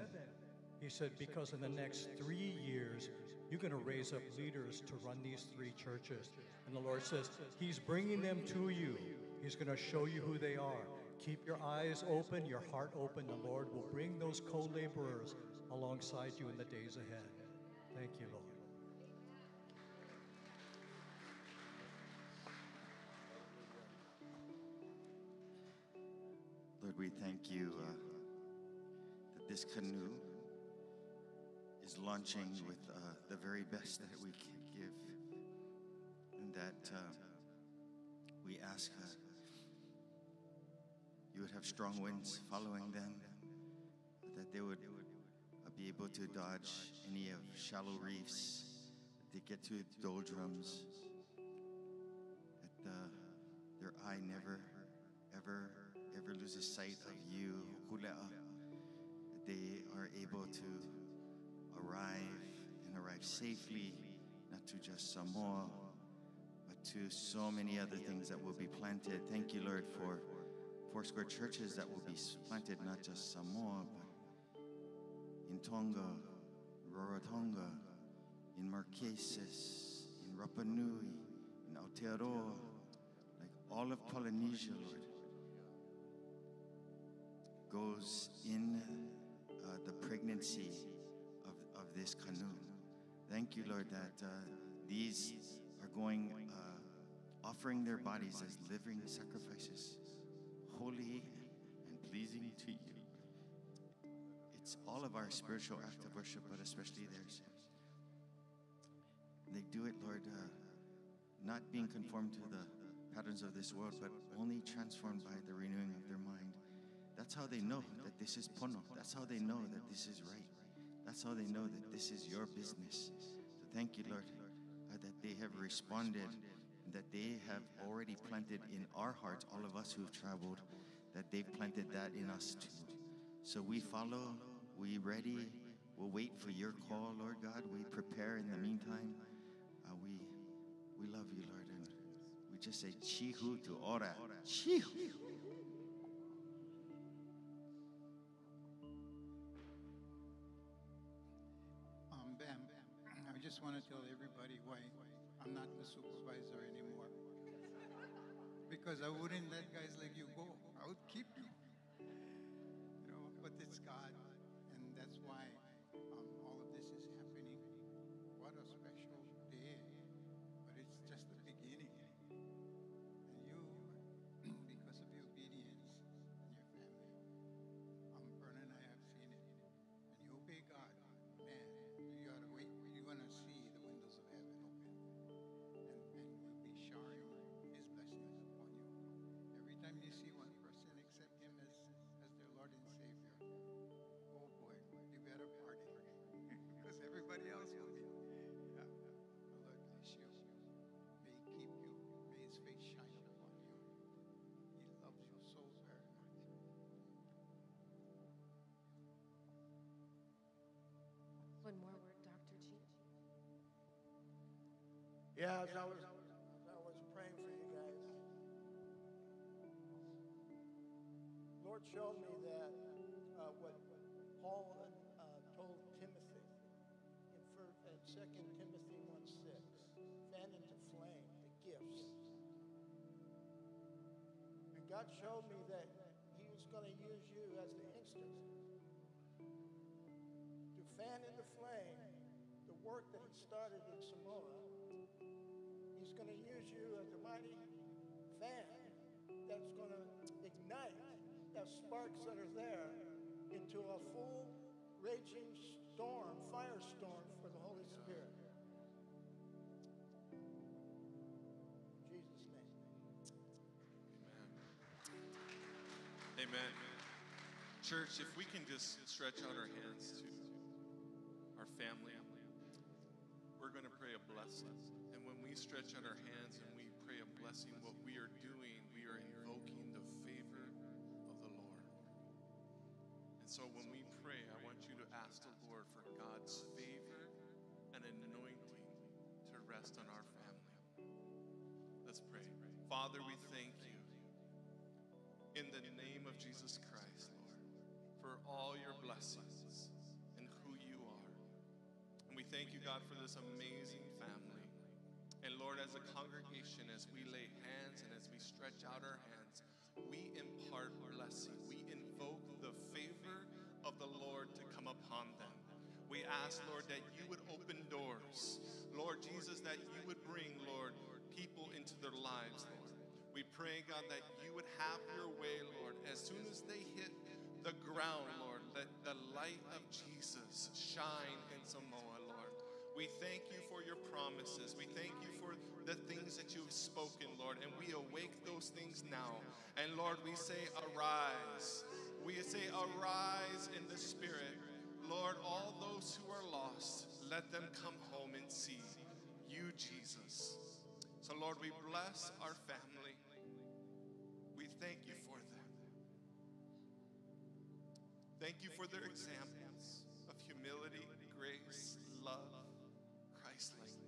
He said, because in the next three years, you're going to raise up leaders to run these three churches. And the Lord says, He's bringing them to you. He's going to show you who they are. Keep your eyes open, your heart open. The Lord will bring those co laborers alongside you in the days ahead. Thank you, Lord. Lord, we thank you uh, that this canoe is launching with uh, the very best that we can give, and that uh, we ask uh, you would have strong winds following them, that they would uh, be able to dodge any of shallow reefs, that they get to doldrums, that uh, their eye never, ever, ever loses sight of you, that they are able to arrive and arrive safely, not to just Samoa, but to so many other things that will be planted. Thank you, Lord, for Foursquare churches that will be planted, not just Samoa, but in Tonga, Rarotonga, in Marquesas, in Rapa Nui, in Aotearoa, like all of Polynesia, Lord, goes in uh, the pregnancy of, of this canoe. Thank you, Lord, that uh, these are going, uh, offering their bodies as living sacrifices, holy and pleasing to you. It's all of our spiritual act of worship, but especially theirs. They do it, Lord, uh, not being conformed to the patterns of this world, but only transformed by the renewing of their mind. That's how they know that this is pono. That's how they know that this is right. That's how they know that this is your business. So thank you, Lord, uh, that they have responded, that they have already planted in our hearts, all of us who've traveled, that they've planted that in us too. So we follow, we ready, we'll wait for your call, Lord God. We prepare in the meantime. Uh, we we love you, Lord, and we just say chihu to ora. Chihu. just want to tell everybody why I'm not the supervisor anymore. Because I wouldn't let guys like you go. I would keep you. You know, but it's God. Yeah, as I was, as I was praying for you guys, Lord showed me that uh, what Paul uh, told Timothy in, fir- in 2 Timothy 1 6, fan into flame the gifts. And God showed me that He was going to use you as the instrument to fan into flame the work that He started in Samoa. Mighty fan that's going to ignite the sparks that are there into a full raging storm, firestorm for the Holy Spirit. In Jesus' name. Amen. Amen. Church, if we can just stretch out our hands to our family, we're going to pray a blessing. And when we stretch out our hands and we blessing, what we are doing, we are invoking the favor of the Lord. And so when we pray, I want you to ask the Lord for God's favor and anointing to rest on our family. Let's pray. Father, we thank you in the name of Jesus Christ, Lord, for all your blessings and who you are. And we thank you, God, for this amazing. And Lord, as a congregation, as we lay hands and as we stretch out our hands, we impart blessing. We invoke the favor of the Lord to come upon them. We ask, Lord, that you would open doors. Lord Jesus, that you would bring, Lord, people into their lives, Lord. We pray, God, that you would have your way, Lord. As soon as they hit the ground, Lord, let the light of Jesus shine in Samoa, Lord. We thank you for your promises. We thank you for the things that you've spoken, Lord, and we awake those things now. And Lord, we say, arise. We say, arise in the Spirit. Lord, all those who are lost, let them come home and see you, Jesus. So, Lord, we bless our family. We thank you for them. Thank you for their examples of humility, grace, love,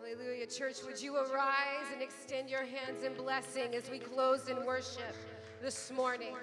Hallelujah. Church, would you arise and extend your hands in blessing as we close in worship this morning?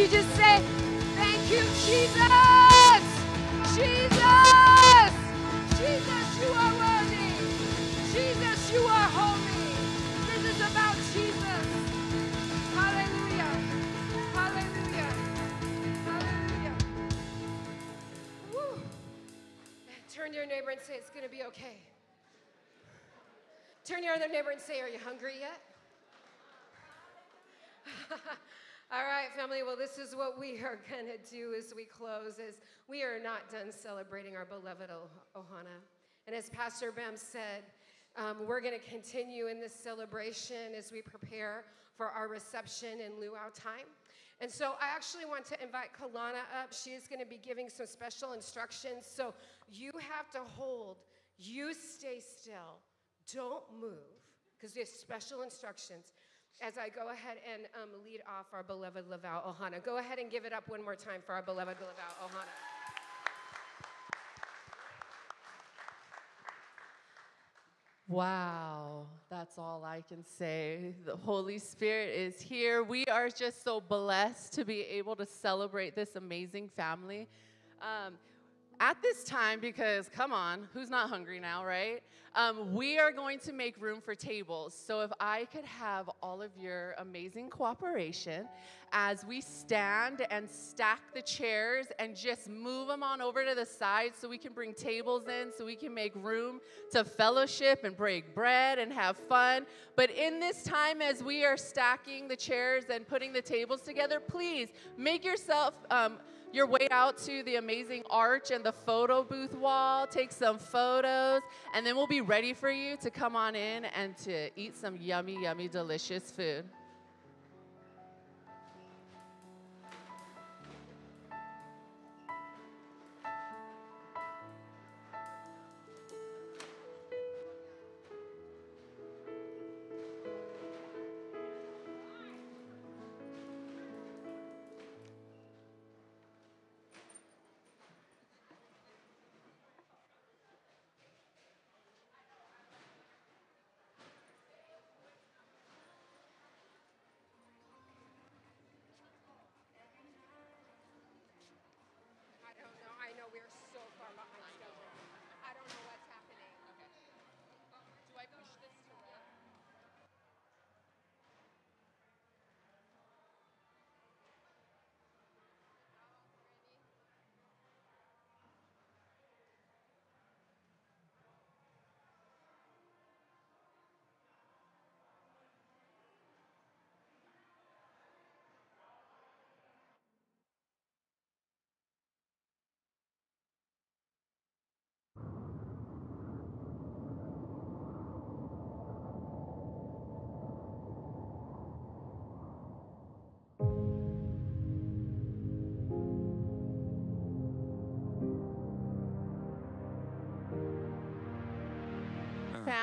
You just say, Thank you, Jesus? Jesus! Jesus, you are worthy. Jesus, you are holy. This is about Jesus. Hallelujah. Hallelujah. Hallelujah. Woo. Turn to your neighbor and say, It's going to be okay. Turn to your other neighbor and say, Are you hungry yet? All right, family. Well, this is what we are going to do as we close is we are not done celebrating our beloved oh- Ohana. And as Pastor Bam said, um, we're going to continue in this celebration as we prepare for our reception and luau time. And so I actually want to invite Kalana up. She is going to be giving some special instructions. So you have to hold, you stay still, don't move, because there's special instructions as I go ahead and um, lead off our beloved Lauvao Ohana. Go ahead and give it up one more time for our beloved Lauvao Ohana. Wow, that's all I can say. The Holy Spirit is here. We are just so blessed to be able to celebrate this amazing family. Um, at this time, because come on, who's not hungry now, right? Um, we are going to make room for tables. So if I could have all of your amazing cooperation as we stand and stack the chairs and just move them on over to the side so we can bring tables in, so we can make room to fellowship and break bread and have fun. But in this time, as we are stacking the chairs and putting the tables together, please make yourself. Um, your way out to the amazing arch and the photo booth wall, take some photos, and then we'll be ready for you to come on in and to eat some yummy, yummy, delicious food.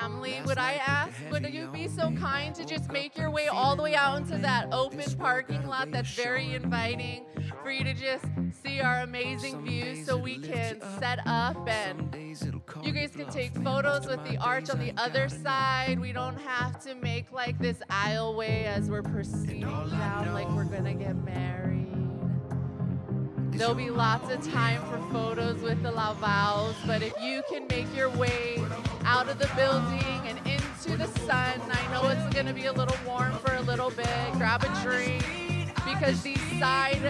Family, would I ask, would you be so kind to just make your way all the way out into that open parking lot that's very inviting for you to just see our amazing views so we can set up and you guys can take photos with the arch on the other side. We don't have to make like this aisleway as we're proceeding down like we're gonna get married. There'll be lots of time for photos with the Lauvaos, but if you can make your way out of the building and into the sun, I know it's gonna be a little warm for a little bit. Grab a drink because these side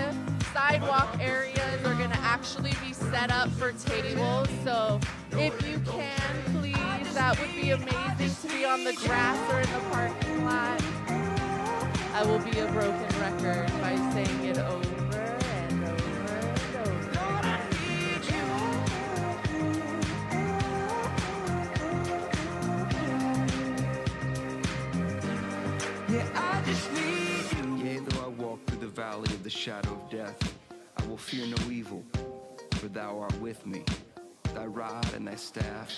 sidewalk areas are gonna actually be set up for tables. So if you can, please, that would be amazing to be on the grass or in the parking lot. I will be a broken record by saying it over Yea, though I walk through the valley of the shadow of death, I will fear no evil, for thou art with me. Thy rod and thy staff,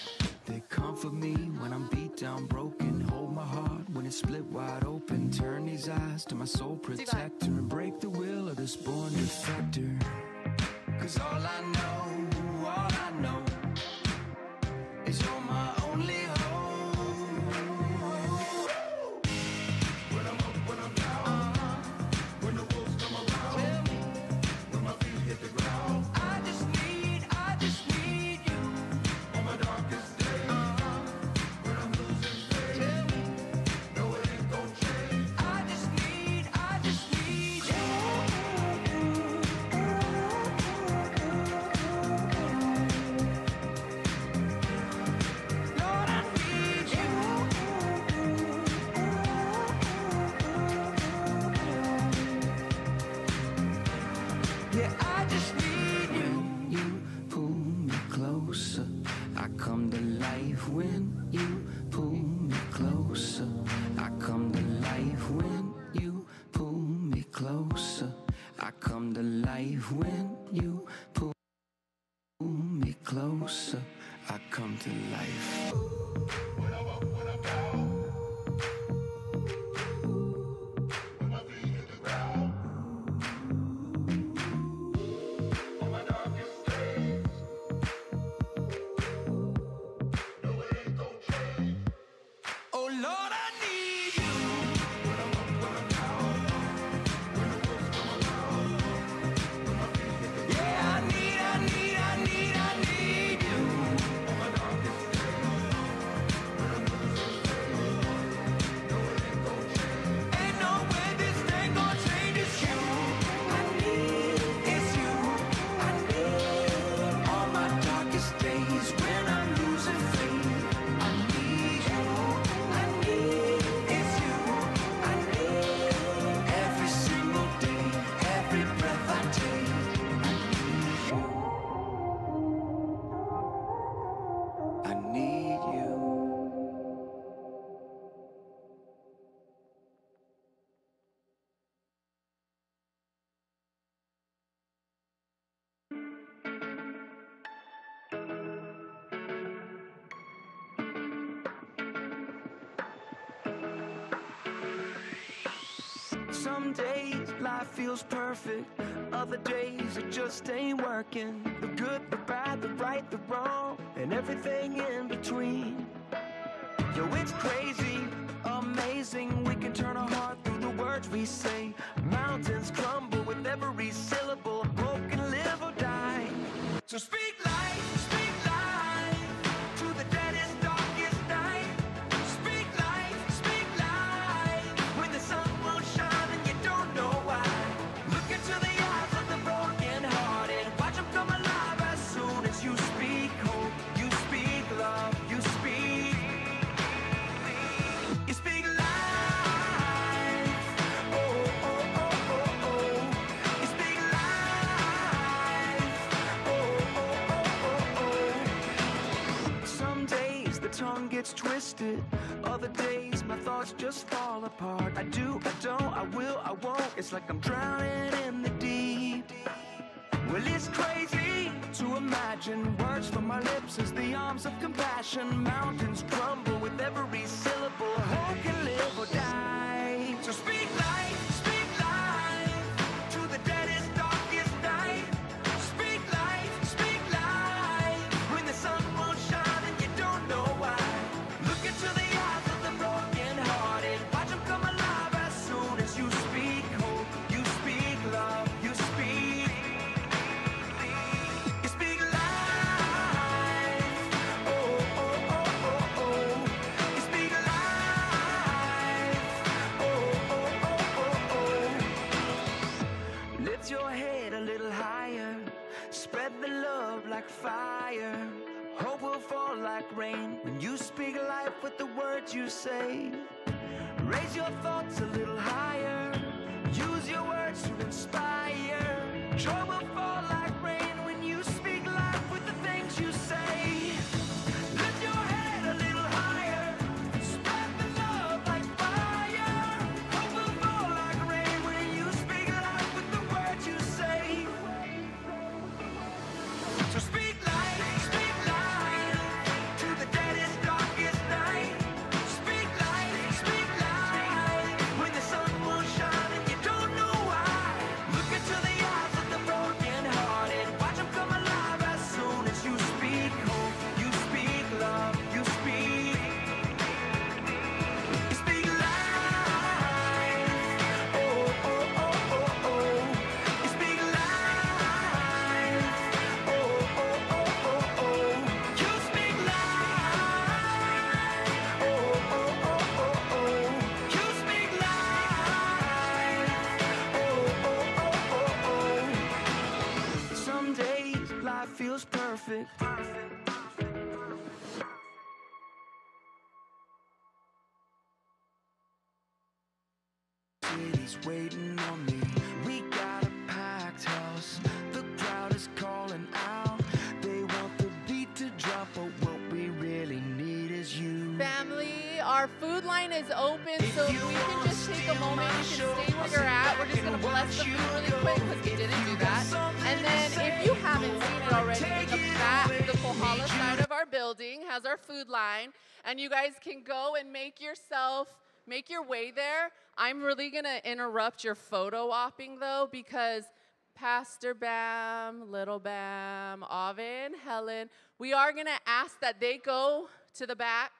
they comfort me when I'm beat down, broken. Hold my heart when it's split wide open. Turn these eyes to my soul protector and break the will of this born defector. Cause all I know, Some days life feels perfect, other days it just ain't working. The good, the bad, the right, the wrong, and everything in between. Yo, it's crazy, amazing. We can turn our heart through the words we say. Mountains crumble with every syllable. Broken, live or die. So speak. gets twisted. Other days, my thoughts just fall apart. I do, I don't, I will, I won't. It's like I'm drowning in the deep. Well, it's crazy to imagine words from my lips as the arms of compassion, mountains grow. you say. Raise your thoughts a little higher. Use your words to inspire. Trouble. Is open, so if we can just take a moment, you can stay where you're at. We're just gonna bless the food really quick because we didn't do that. And then if you haven't seen it already, the back, the Kohala side of our building has our food line, and you guys can go and make yourself make your way there. I'm really gonna interrupt your photo opping though because Pastor Bam, Little Bam, Ave, and Helen, we are gonna ask that they go to the back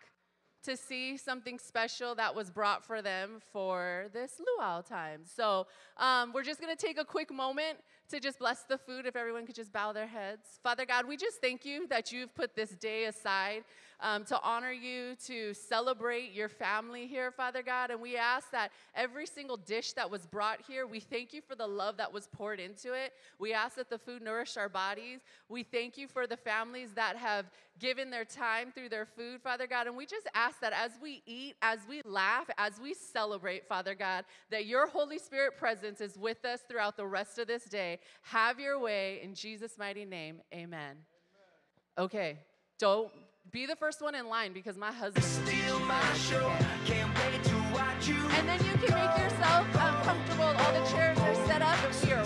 to see something special that was brought for them for this luau time. So um, we're just going to take a quick moment to just bless the food if everyone could just bow their heads. Father God, we just thank you that you've put this day aside um, to honor you, to celebrate your family here, Father God. And we ask that every single dish that was brought here, we thank you for the love that was poured into it. We ask that the food nourish our bodies. We thank you for the families that have given their time through their food, Father God. And we just ask that as we eat, as we laugh, as we celebrate, Father God, that your Holy Spirit presence is with us throughout the rest of this day. Have your way in Jesus' mighty name. Amen. Okay, don't be the first one in line because my husband. Steal my show. Can't wait to watch you. And then you can make yourself um, comfortable. All the chairs are set up, and we are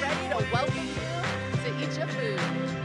ready to welcome you to eat your food.